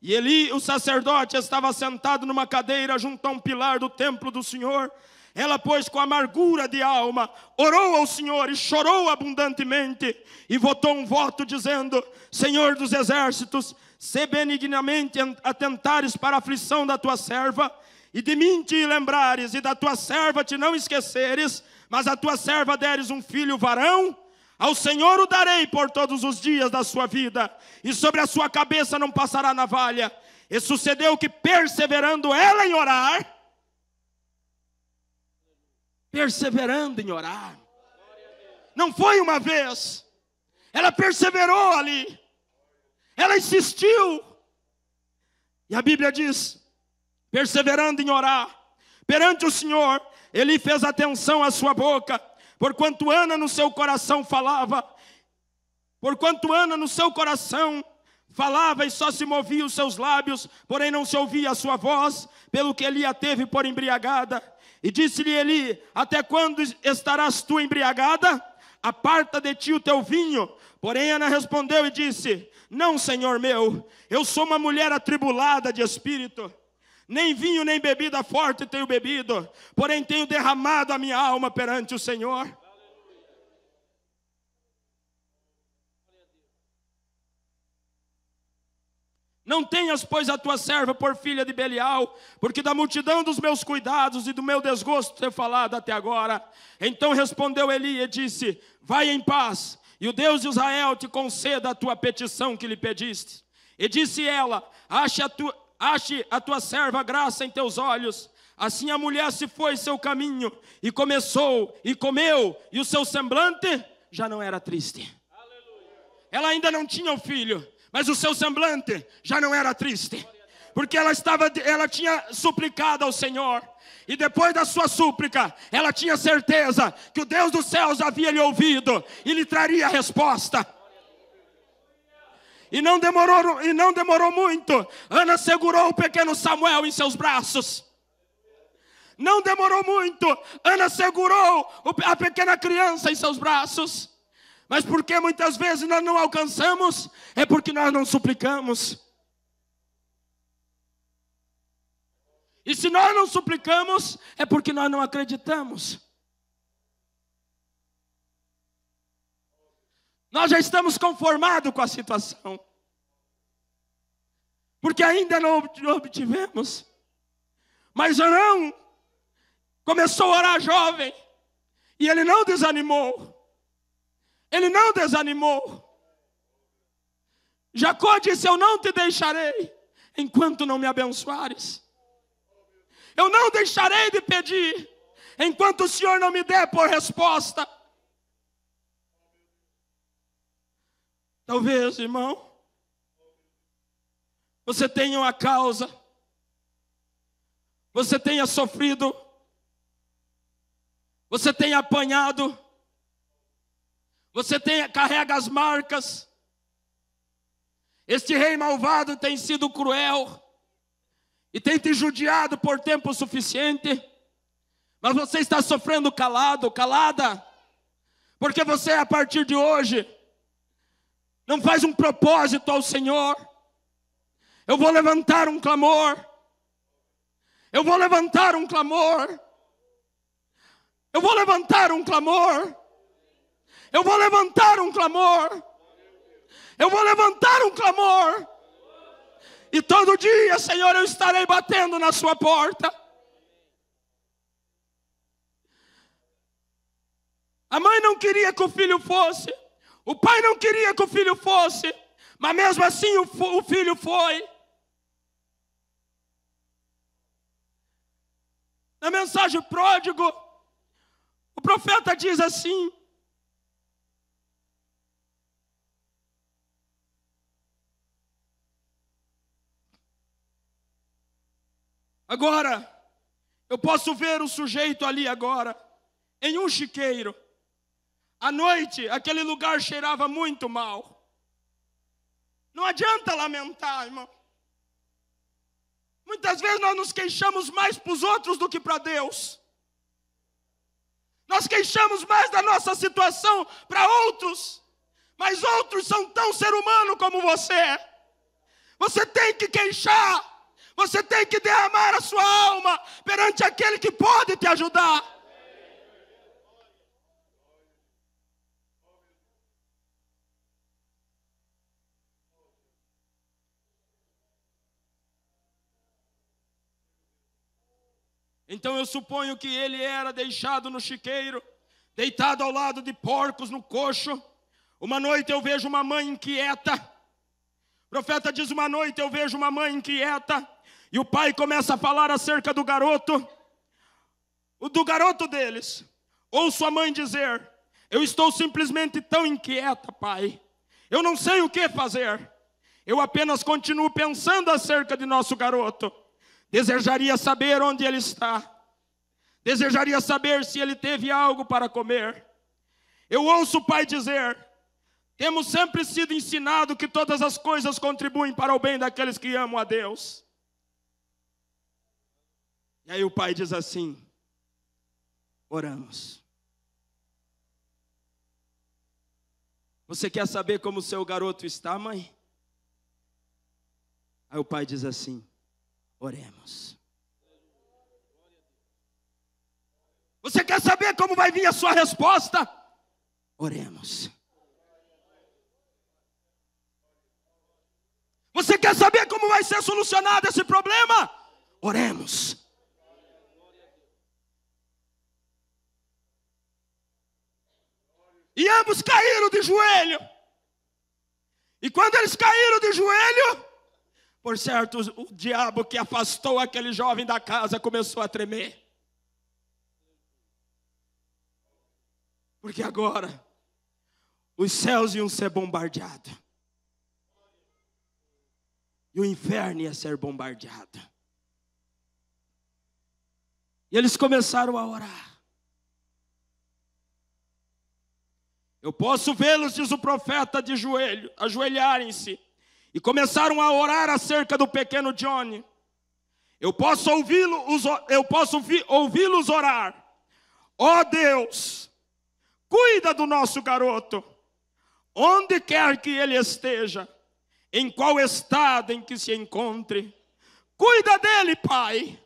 e Eli, o sacerdote, estava sentado numa cadeira junto a um pilar do templo do Senhor. Ela, pois, com amargura de alma, orou ao Senhor e chorou abundantemente, e votou um voto, dizendo: Senhor dos exércitos, se benignamente atentares para a aflição da tua serva, e de mim te lembrares, e da tua serva te não esqueceres, mas a tua serva deres um filho varão, ao Senhor o darei por todos os dias da sua vida, e sobre a sua cabeça não passará navalha. E sucedeu que, perseverando ela em orar, perseverando em orar, não foi uma vez, ela perseverou ali, ela insistiu, e a Bíblia diz: perseverando em orar, perante o Senhor, ele fez atenção à sua boca, porquanto Ana no seu coração falava, porquanto Ana no seu coração falava e só se movia os seus lábios, porém não se ouvia a sua voz, pelo que Eli a teve por embriagada. E disse-lhe Eli: Até quando estarás tu embriagada? Aparta de ti o teu vinho. Porém Ana respondeu e disse: Não, senhor meu, eu sou uma mulher atribulada de espírito nem vinho nem bebida forte tenho bebido, porém tenho derramado a minha alma perante o Senhor. Não tenhas, pois, a tua serva por filha de Belial, porque da multidão dos meus cuidados e do meu desgosto tenho falado até agora. Então respondeu Eli e disse: Vai em paz, e o Deus de Israel te conceda a tua petição que lhe pediste. E disse ela: Ache a tua ache a tua serva graça em teus olhos. Assim a mulher se foi seu caminho e começou e comeu, e o seu semblante já não era triste. Ela ainda não tinha o filho, mas o seu semblante já não era triste. Porque ela estava ela tinha suplicado ao Senhor. E depois da sua súplica, ela tinha certeza que o Deus dos céus havia lhe ouvido e lhe traria a resposta. E não demorou, e não demorou muito. Ana segurou o pequeno Samuel em seus braços. Não demorou muito. Ana segurou a pequena criança em seus braços. Mas porque muitas vezes nós não alcançamos, é porque nós não suplicamos. E se nós não suplicamos, é porque nós não acreditamos. Nós já estamos conformados com a situação. Porque ainda não obtivemos. Mas Arão começou a orar jovem. E ele não desanimou. Ele não desanimou. Jacó disse: Eu não te deixarei enquanto não me abençoares. Eu não deixarei de pedir enquanto o Senhor não me der por resposta. Talvez, irmão, você tenha uma causa, você tenha sofrido, você tenha apanhado, você tenha, carrega as marcas. Este rei malvado tem sido cruel e tem te judiado por tempo suficiente, mas você está sofrendo calado, calada, porque você a partir de hoje não faz um propósito ao Senhor. Eu vou levantar um clamor. Eu vou levantar um clamor. Eu vou levantar um clamor. Eu vou levantar um clamor. Eu vou levantar um clamor. E todo dia, Senhor, eu estarei batendo na Sua porta. A mãe não queria que o filho fosse, o pai não queria que o filho fosse, mas mesmo assim o, o filho foi. Na mensagem pródigo, o profeta diz assim: Agora, eu posso ver o sujeito ali agora, em um chiqueiro. À noite, aquele lugar cheirava muito mal. Não adianta lamentar, irmão. Muitas vezes nós nos queixamos mais para os outros do que para Deus. Nós queixamos mais da nossa situação para outros, mas outros são tão ser humano como você. Você tem que queixar, você tem que derramar a sua alma perante aquele que pode te ajudar. Então eu suponho que ele era deixado no chiqueiro, deitado ao lado de porcos no coxo. Uma noite eu vejo uma mãe inquieta. O profeta diz: Uma noite eu vejo uma mãe inquieta. E o pai começa a falar acerca do garoto, do garoto deles. Ouço a mãe dizer: Eu estou simplesmente tão inquieta, pai. Eu não sei o que fazer. Eu apenas continuo pensando acerca de nosso garoto. Desejaria saber onde ele está. Desejaria saber se ele teve algo para comer. Eu ouço o pai dizer: Temos sempre sido ensinado que todas as coisas contribuem para o bem daqueles que amam a Deus. E aí o pai diz assim: Oramos. Você quer saber como o seu garoto está, mãe? Aí o pai diz assim: Oremos. Você quer saber como vai vir a sua resposta? Oremos. Você quer saber como vai ser solucionado esse problema? Oremos. E ambos caíram de joelho. E quando eles caíram de joelho, por certo, o diabo que afastou aquele jovem da casa começou a tremer. Porque agora os céus iam ser bombardeados. E o inferno ia ser bombardeado. E eles começaram a orar. Eu posso vê-los, diz o profeta, de joelho, ajoelharem-se e começaram a orar acerca do pequeno Johnny. Eu posso ouvi-los, eu posso ouvi-los orar. Ó oh Deus, cuida do nosso garoto, onde quer que ele esteja, em qual estado em que se encontre. Cuida dele, Pai.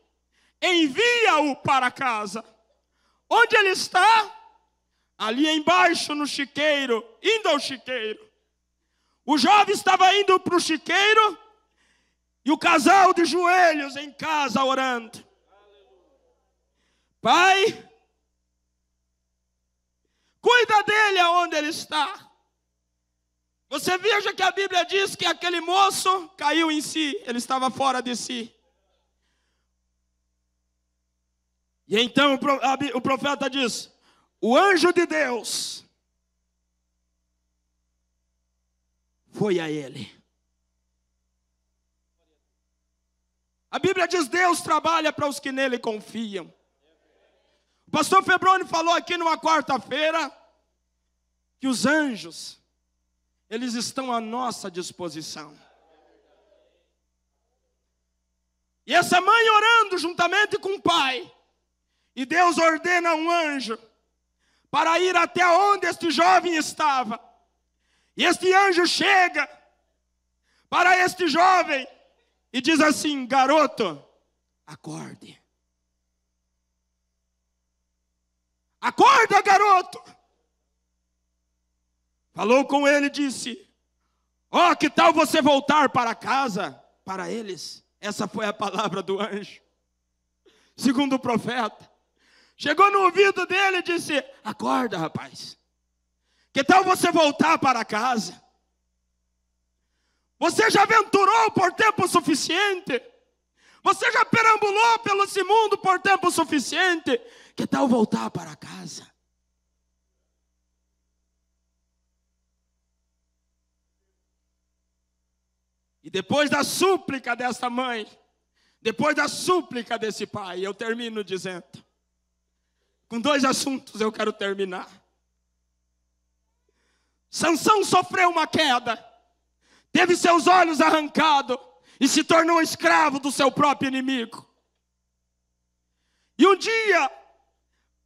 Envia-o para casa. Onde ele está? Ali embaixo no chiqueiro, indo ao chiqueiro. O jovem estava indo para o chiqueiro e o casal de joelhos em casa orando. Pai, cuida dele aonde ele está. Você veja que a Bíblia diz que aquele moço caiu em si, ele estava fora de si. E então o profeta diz: O anjo de Deus foi a ele. A Bíblia diz: Deus trabalha para os que nele confiam. O pastor Febroni falou aqui numa quarta-feira que os anjos, eles estão à nossa disposição. E essa mãe orando juntamente com o pai, e Deus ordena um anjo para ir até onde este jovem estava e este anjo chega para este jovem e diz assim: garoto, acorde. Acorda, garoto. Falou com ele e disse: Ó, oh, que tal você voltar para casa para eles. Essa foi a palavra do anjo. Segundo o profeta, chegou no ouvido dele e disse: Acorda, rapaz. Que tal você voltar para casa? Você já aventurou por tempo suficiente? Você já perambulou pelo esse mundo por tempo suficiente? Que tal voltar para casa? E depois da súplica dessa mãe, depois da súplica desse pai, eu termino dizendo: com dois assuntos eu quero terminar. Sansão sofreu uma queda, teve seus olhos arrancados e se tornou escravo do seu próprio inimigo. E um dia,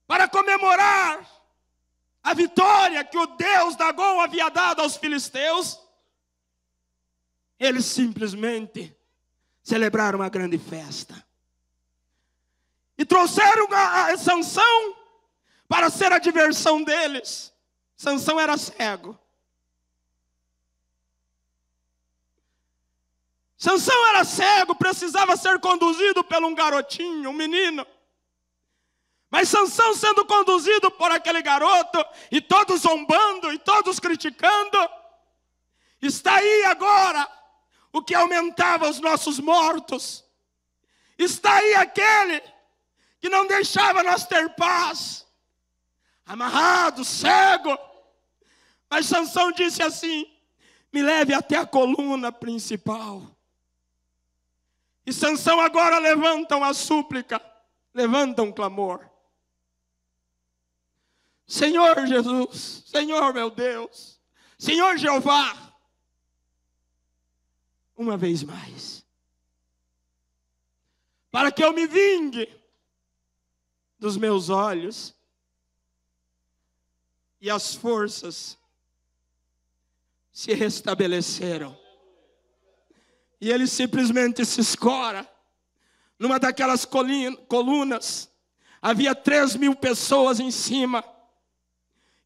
para comemorar a vitória que o Deus Dagom havia dado aos filisteus, eles simplesmente celebraram uma grande festa. E trouxeram a, a Sansão para ser a diversão deles. Sansão era cego. Sansão era cego, precisava ser conduzido por um garotinho, um menino. Mas Sansão sendo conduzido por aquele garoto, e todos zombando, e todos criticando, está aí agora o que aumentava os nossos mortos. Está aí aquele que não deixava nós ter paz, amarrado, cego. Mas Sansão disse assim: me leve até a coluna principal. E Sansão agora levanta uma súplica, levanta um clamor. Senhor Jesus, Senhor meu Deus, Senhor Jeová, uma vez mais. Para que eu me vingue dos meus olhos e as forças se restabeleceram. E ele simplesmente se escora numa daquelas colunas. Havia três mil pessoas em cima.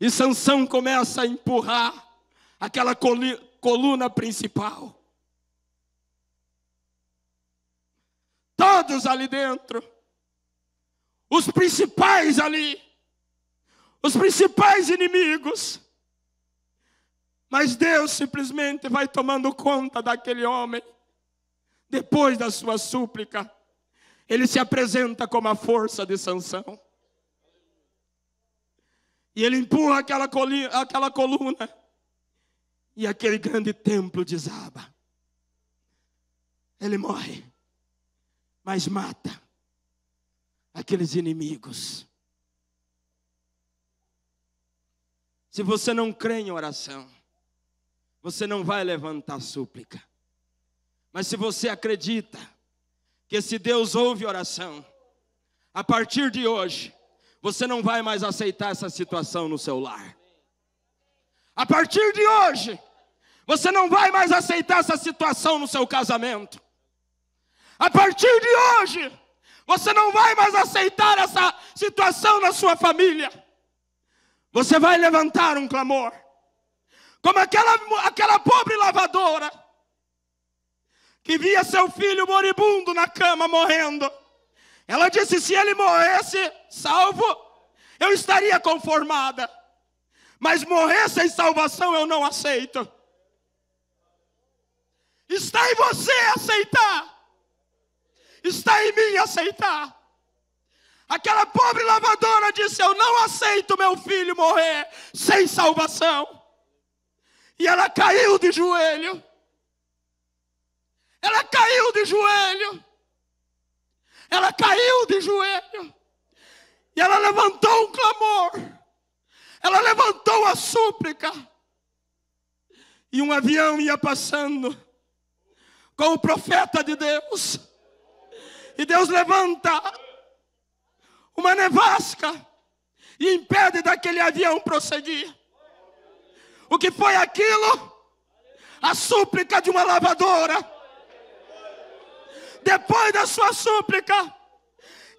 E Sansão começa a empurrar aquela coluna principal. todos ali dentro, os principais ali, os principais inimigos. Mas Deus simplesmente vai tomando conta daquele homem. Depois da sua súplica, ele se apresenta como a força de Sansão. E ele empurra aquela, colina, aquela coluna. E aquele grande templo desaba. Ele morre mas mata aqueles inimigos. Se você não crê em oração, você não vai levantar súplica. Mas se você acredita que esse Deus ouve oração, a partir de hoje, você não vai mais aceitar essa situação no seu lar. A partir de hoje, você não vai mais aceitar essa situação no seu casamento. A partir de hoje, você não vai mais aceitar essa situação na sua família. Você vai levantar um clamor. Como aquela, aquela pobre lavadora que via seu filho moribundo na cama morrendo. Ela disse: se ele morresse salvo, eu estaria conformada. Mas morrer sem salvação eu não aceito. Está em você aceitar está em mim aceitar. Aquela pobre lavadora disse: Eu não aceito meu filho morrer sem salvação. E ela caiu de joelho. Ela caiu de joelho. Ela caiu de joelho. E ela levantou um clamor. Ela levantou a súplica. E um avião ia passando com o profeta de Deus. E Deus levanta uma nevasca e impede daquele avião prosseguir. O que foi aquilo? A súplica de uma lavadora. Depois da sua súplica,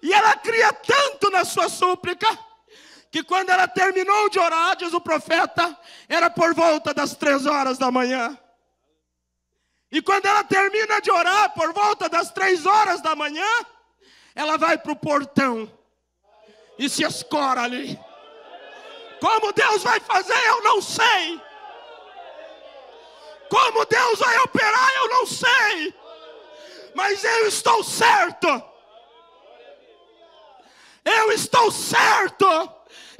e ela cria tanto na sua súplica, que quando ela terminou de orar, diz o profeta, era por volta das três horas da manhã. E quando ela termina de orar, por volta das três horas da manhã, ela vai para o portão e se escora ali. Como Deus vai fazer, eu não sei. Como Deus vai operar, eu não sei. Mas eu estou certo. Eu estou certo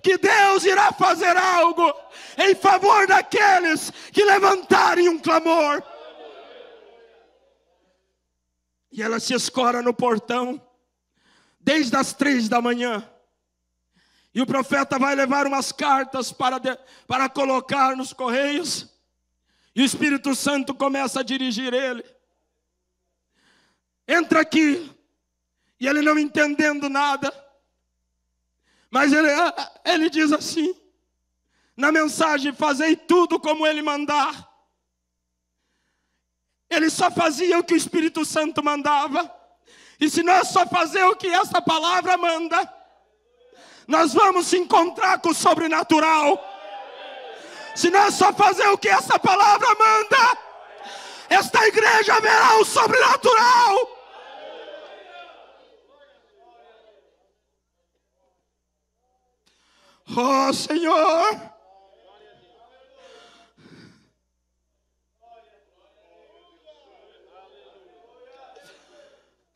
que Deus irá fazer algo em favor daqueles que levantarem um clamor. E ela se escora no portão, desde as três da manhã. E o profeta vai levar umas cartas para, de, para colocar nos correios. E o Espírito Santo começa a dirigir ele. Entra aqui. E ele não entendendo nada. Mas ele, ele diz assim: na mensagem, fazei tudo como ele mandar. Ele só fazia o que o Espírito Santo mandava. E se nós só fazer o que essa palavra manda, nós vamos se encontrar com o sobrenatural. Se nós só fazer o que essa palavra manda, esta igreja verá o sobrenatural. Oh Senhor.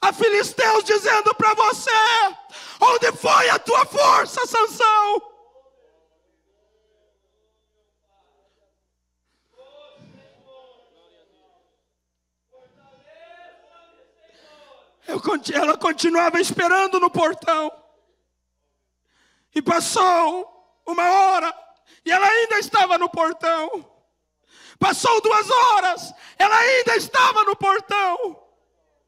A Filisteus dizendo para você: Onde foi a tua força, Sansão? Eu, ela continuava esperando no portão. E passou uma hora, e ela ainda estava no portão. Passou duas horas, ela ainda estava no portão.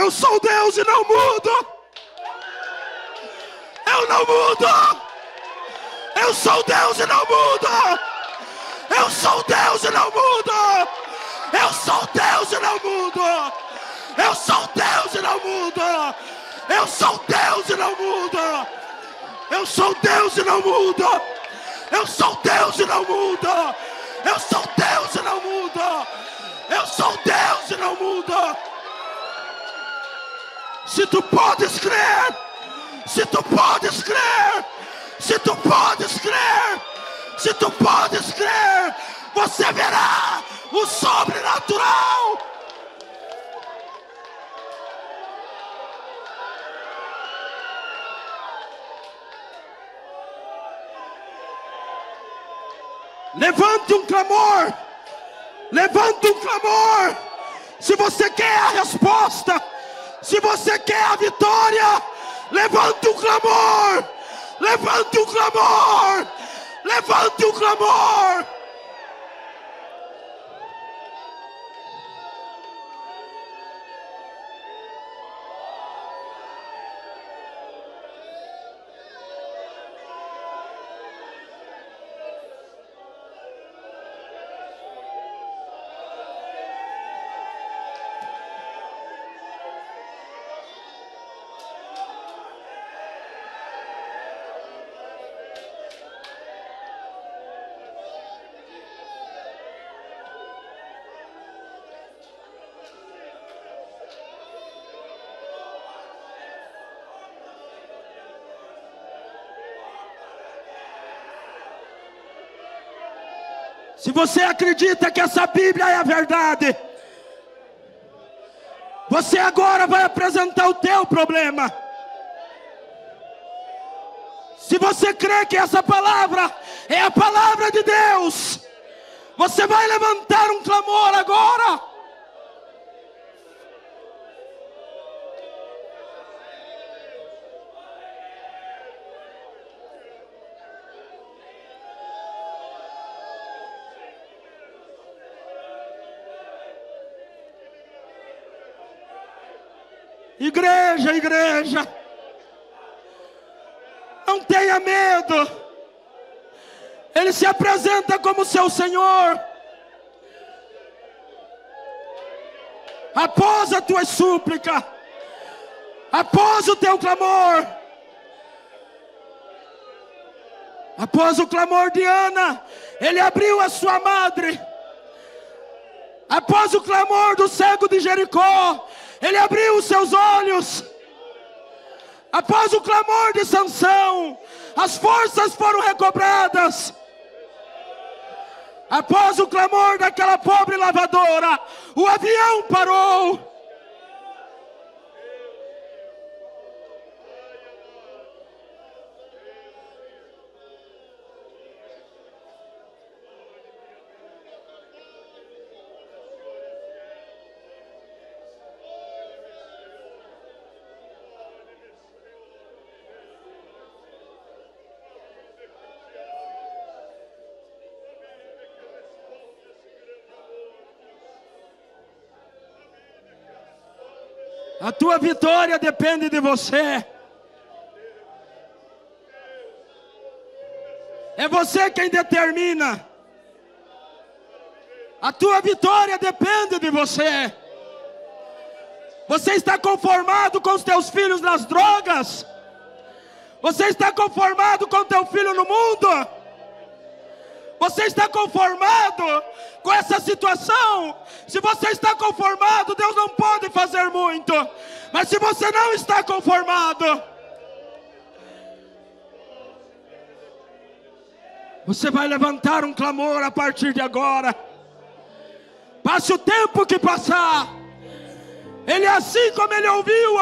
Eu sou Deus e não mudo. Eu não mudo. Eu sou Deus e não mudo. Eu sou Deus e não mudo. Eu sou Deus e não mudo. Eu sou Deus e não mudo. Eu sou Deus e não mudo. Eu sou Deus e não mudo. Eu sou Deus e não mudo. Eu sou Deus e não mudo. Eu sou Deus e não mudo. Se tu podes crer, se tu podes crer, se tu podes crer, se tu podes crer, você verá o sobrenatural. Levante um clamor. Levante um clamor. Se você quer a resposta, se você quer a vitória, levante o clamor, levante o clamor, levante o clamor. Se você acredita que essa Bíblia é a verdade, você agora vai apresentar o teu problema. Se você crê que essa palavra é a palavra de Deus, você vai levantar um clamor agora. Igreja, igreja. Não tenha medo. Ele se apresenta como seu Senhor. Após a tua súplica, após o teu clamor, após o clamor de Ana, ele abriu a sua madre. Após o clamor do cego de Jericó, ele abriu os seus olhos. Após o clamor de Sansão, as forças foram recobradas. Após o clamor daquela pobre lavadora, o avião parou. Tua vitória depende de você. É você quem determina. A tua vitória depende de você. Você está conformado com os teus filhos nas drogas? Você está conformado com teu filho no mundo? Você está conformado com essa situação? Se você está conformado, Deus não pode fazer muito. Mas se você não está conformado, você vai levantar um clamor a partir de agora. Passe o tempo que passar. Ele assim como ele ouviu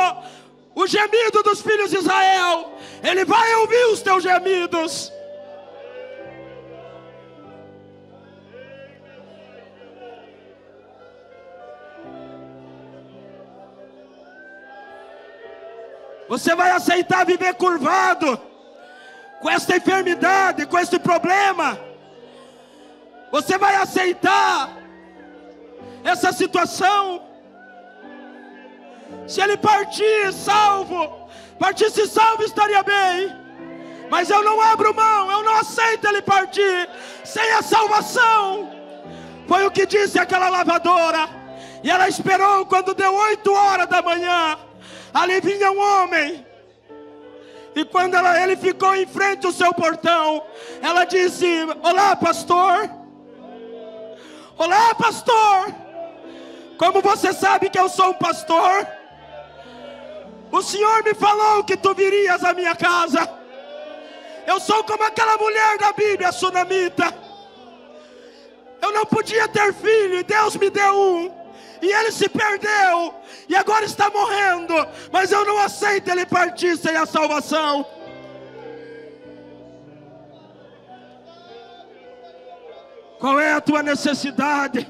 o gemido dos filhos de Israel, ele vai ouvir os teus gemidos. Você vai aceitar viver curvado com esta enfermidade, com este problema. Você vai aceitar essa situação. Se ele partir salvo, partisse salvo estaria bem. Mas eu não abro mão, eu não aceito ele partir sem a salvação. Foi o que disse aquela lavadora. E ela esperou quando deu oito horas da manhã ali vinha um homem. E quando ela, ele ficou em frente ao seu portão, ela disse: Olá, pastor. Olá, pastor. Como você sabe que eu sou um pastor? O Senhor me falou que tu virias à minha casa. Eu sou como aquela mulher da Bíblia, sunamita. Eu não podia ter filho e Deus me deu um e ele se perdeu, e agora está morrendo, mas eu não aceito ele partir sem a salvação. Qual é a tua necessidade?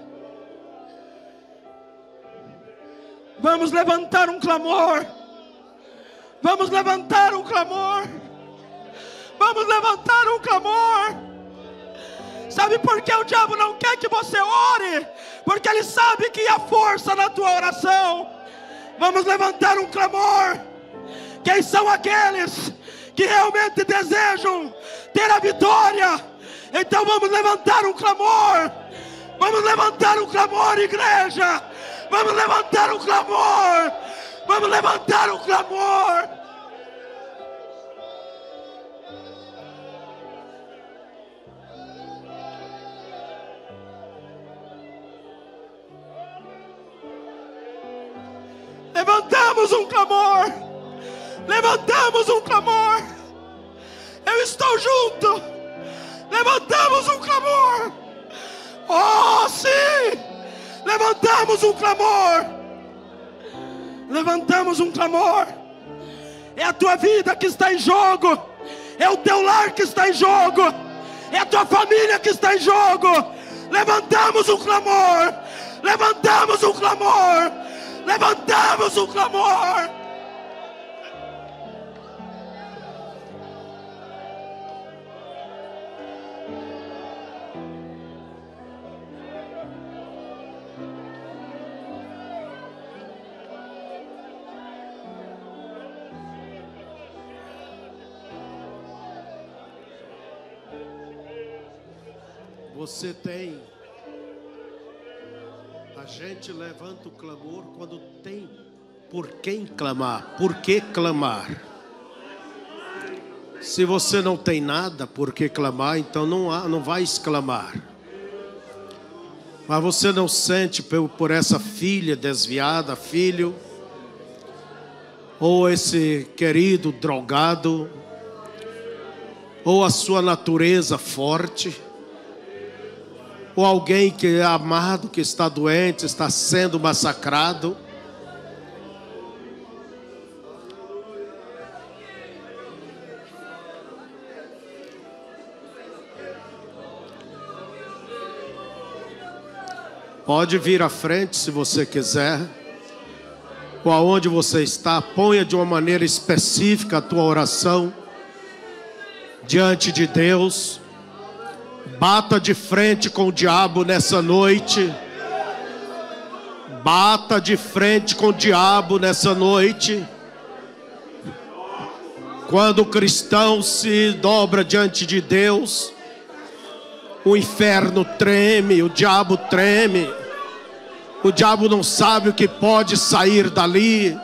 Vamos levantar um clamor. Vamos levantar um clamor. Vamos levantar um clamor. Sabe por que o diabo não quer que você ore? Porque ele sabe que há força na tua oração. Vamos levantar um clamor. Quem são aqueles que realmente desejam ter a vitória? Então vamos levantar um clamor. Vamos levantar um clamor, igreja. Vamos levantar um clamor. Vamos levantar um clamor. Levantamos um clamor. Levantamos um clamor. Eu estou junto. Levantamos um clamor. Oh, sim. Levantamos um clamor. Levantamos um clamor. É a tua vida que está em jogo. É o teu lar que está em jogo. É a tua família que está em jogo. Levantamos um clamor. Levantamos um clamor levantamos um clamor. Você tem Gente levanta o clamor quando tem por quem clamar, por que clamar. Se você não tem nada por que clamar, então não, há, não vai exclamar. Mas você não sente por, por essa filha desviada, filho, ou esse querido drogado, ou a sua natureza forte, ou alguém que é amado, que está doente, está sendo massacrado. Pode vir à frente se você quiser. Ou aonde você está, ponha de uma maneira específica a tua oração diante de Deus. Bata de frente com o diabo nessa noite. Bata de frente com o diabo nessa noite. Quando o cristão se dobra diante de Deus, o inferno treme, o diabo treme. O diabo não sabe o que pode sair dali.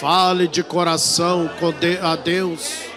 Fale de coração a Deus.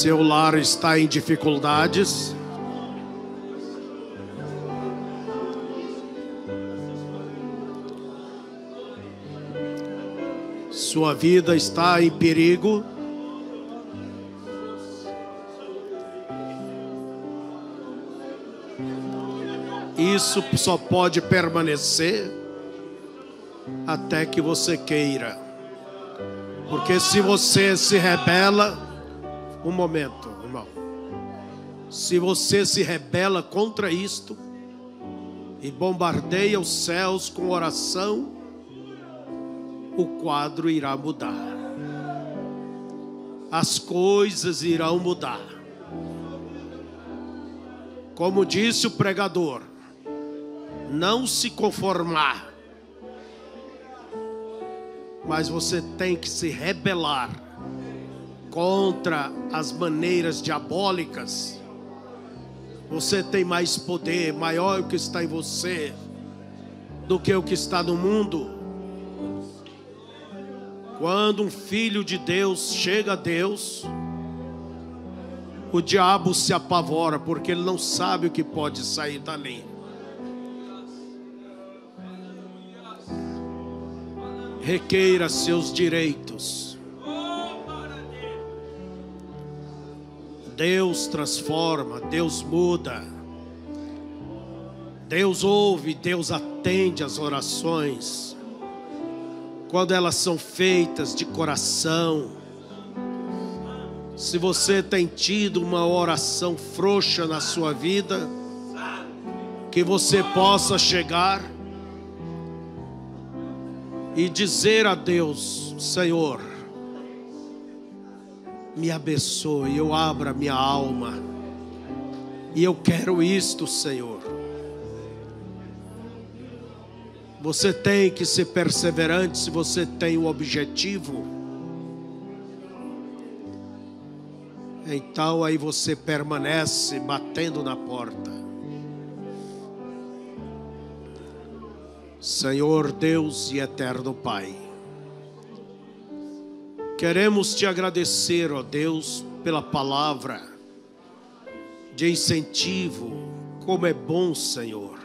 Seu lar está em dificuldades. Sua vida está em perigo. Isso só pode permanecer até que você queira. Porque se você se rebela, um momento, irmão. Se você se rebela contra isto e bombardeia os céus com oração, o quadro irá mudar. As coisas irão mudar. Como disse o pregador, não se conformar, mas você tem que se rebelar contra as maneiras diabólicas, você tem mais poder, maior o que está em você do que o que está no mundo. Quando um filho de Deus chega a Deus, o diabo se apavora porque ele não sabe o que pode sair dali. Requeira seus direitos. Deus transforma, Deus muda. Deus ouve, Deus atende as orações quando elas são feitas de coração. Se você tem tido uma oração frouxa na sua vida, que você possa chegar e dizer a Deus: Senhor, me abençoe, eu abro a minha alma, e eu quero isto, Senhor. Você tem que ser perseverante se você tem o um objetivo. Então aí você permanece batendo na porta. Senhor Deus e eterno Pai, queremos te agradecer, ó Deus, pela palavra de incentivo, como é bom, Senhor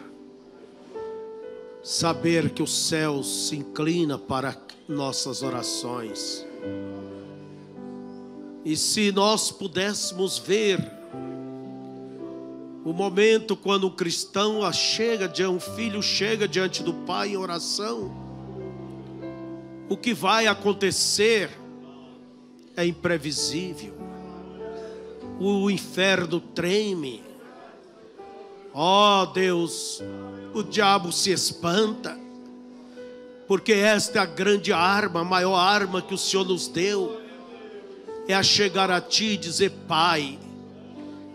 saber que o céu se inclina para nossas orações. E se nós pudéssemos ver o momento quando o cristão chega, um filho chega diante do pai em oração, o que vai acontecer é imprevisível. O inferno treme. Ó oh, Deus, o diabo se espanta, porque esta é a grande arma, a maior arma que o Senhor nos deu, é a chegar a Ti e dizer: Pai,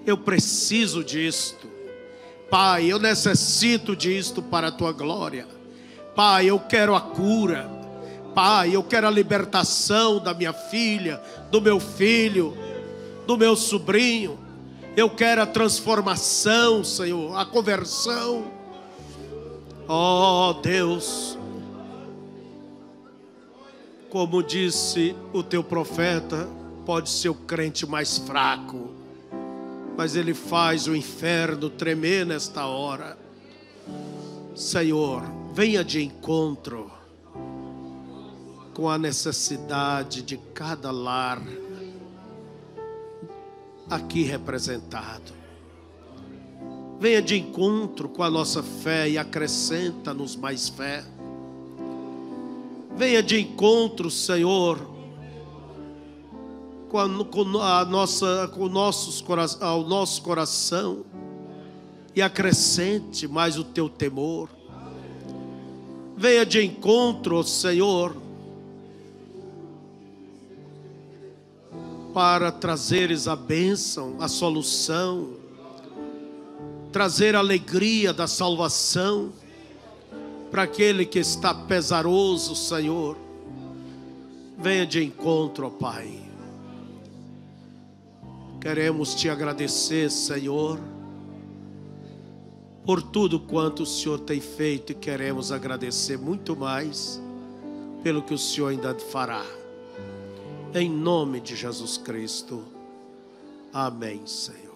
eu preciso disto, Pai, eu necessito disto para a Tua glória, Pai, eu quero a cura, Pai, eu quero a libertação da minha filha, do meu filho, do meu sobrinho. Eu quero a transformação, Senhor, a conversão. Oh Deus, como disse o teu profeta, pode ser o crente mais fraco, mas ele faz o inferno tremer nesta hora. Senhor, venha de encontro com a necessidade de cada lar aqui representado. Venha de encontro com a nossa fé e acrescenta-nos mais fé. Venha de encontro, Senhor, com a, com a nossa, com nossos, ao nosso coração e acrescente mais o teu temor. Venha de encontro, Senhor, para trazeres a bênção, a solução, trazer alegria da salvação para aquele que está pesaroso, Senhor. Venha de encontro, ó Pai. Queremos te agradecer, Senhor, por tudo quanto o Senhor tem feito e queremos agradecer muito mais pelo que o Senhor ainda fará. Em nome de Jesus Cristo. Amém, Senhor.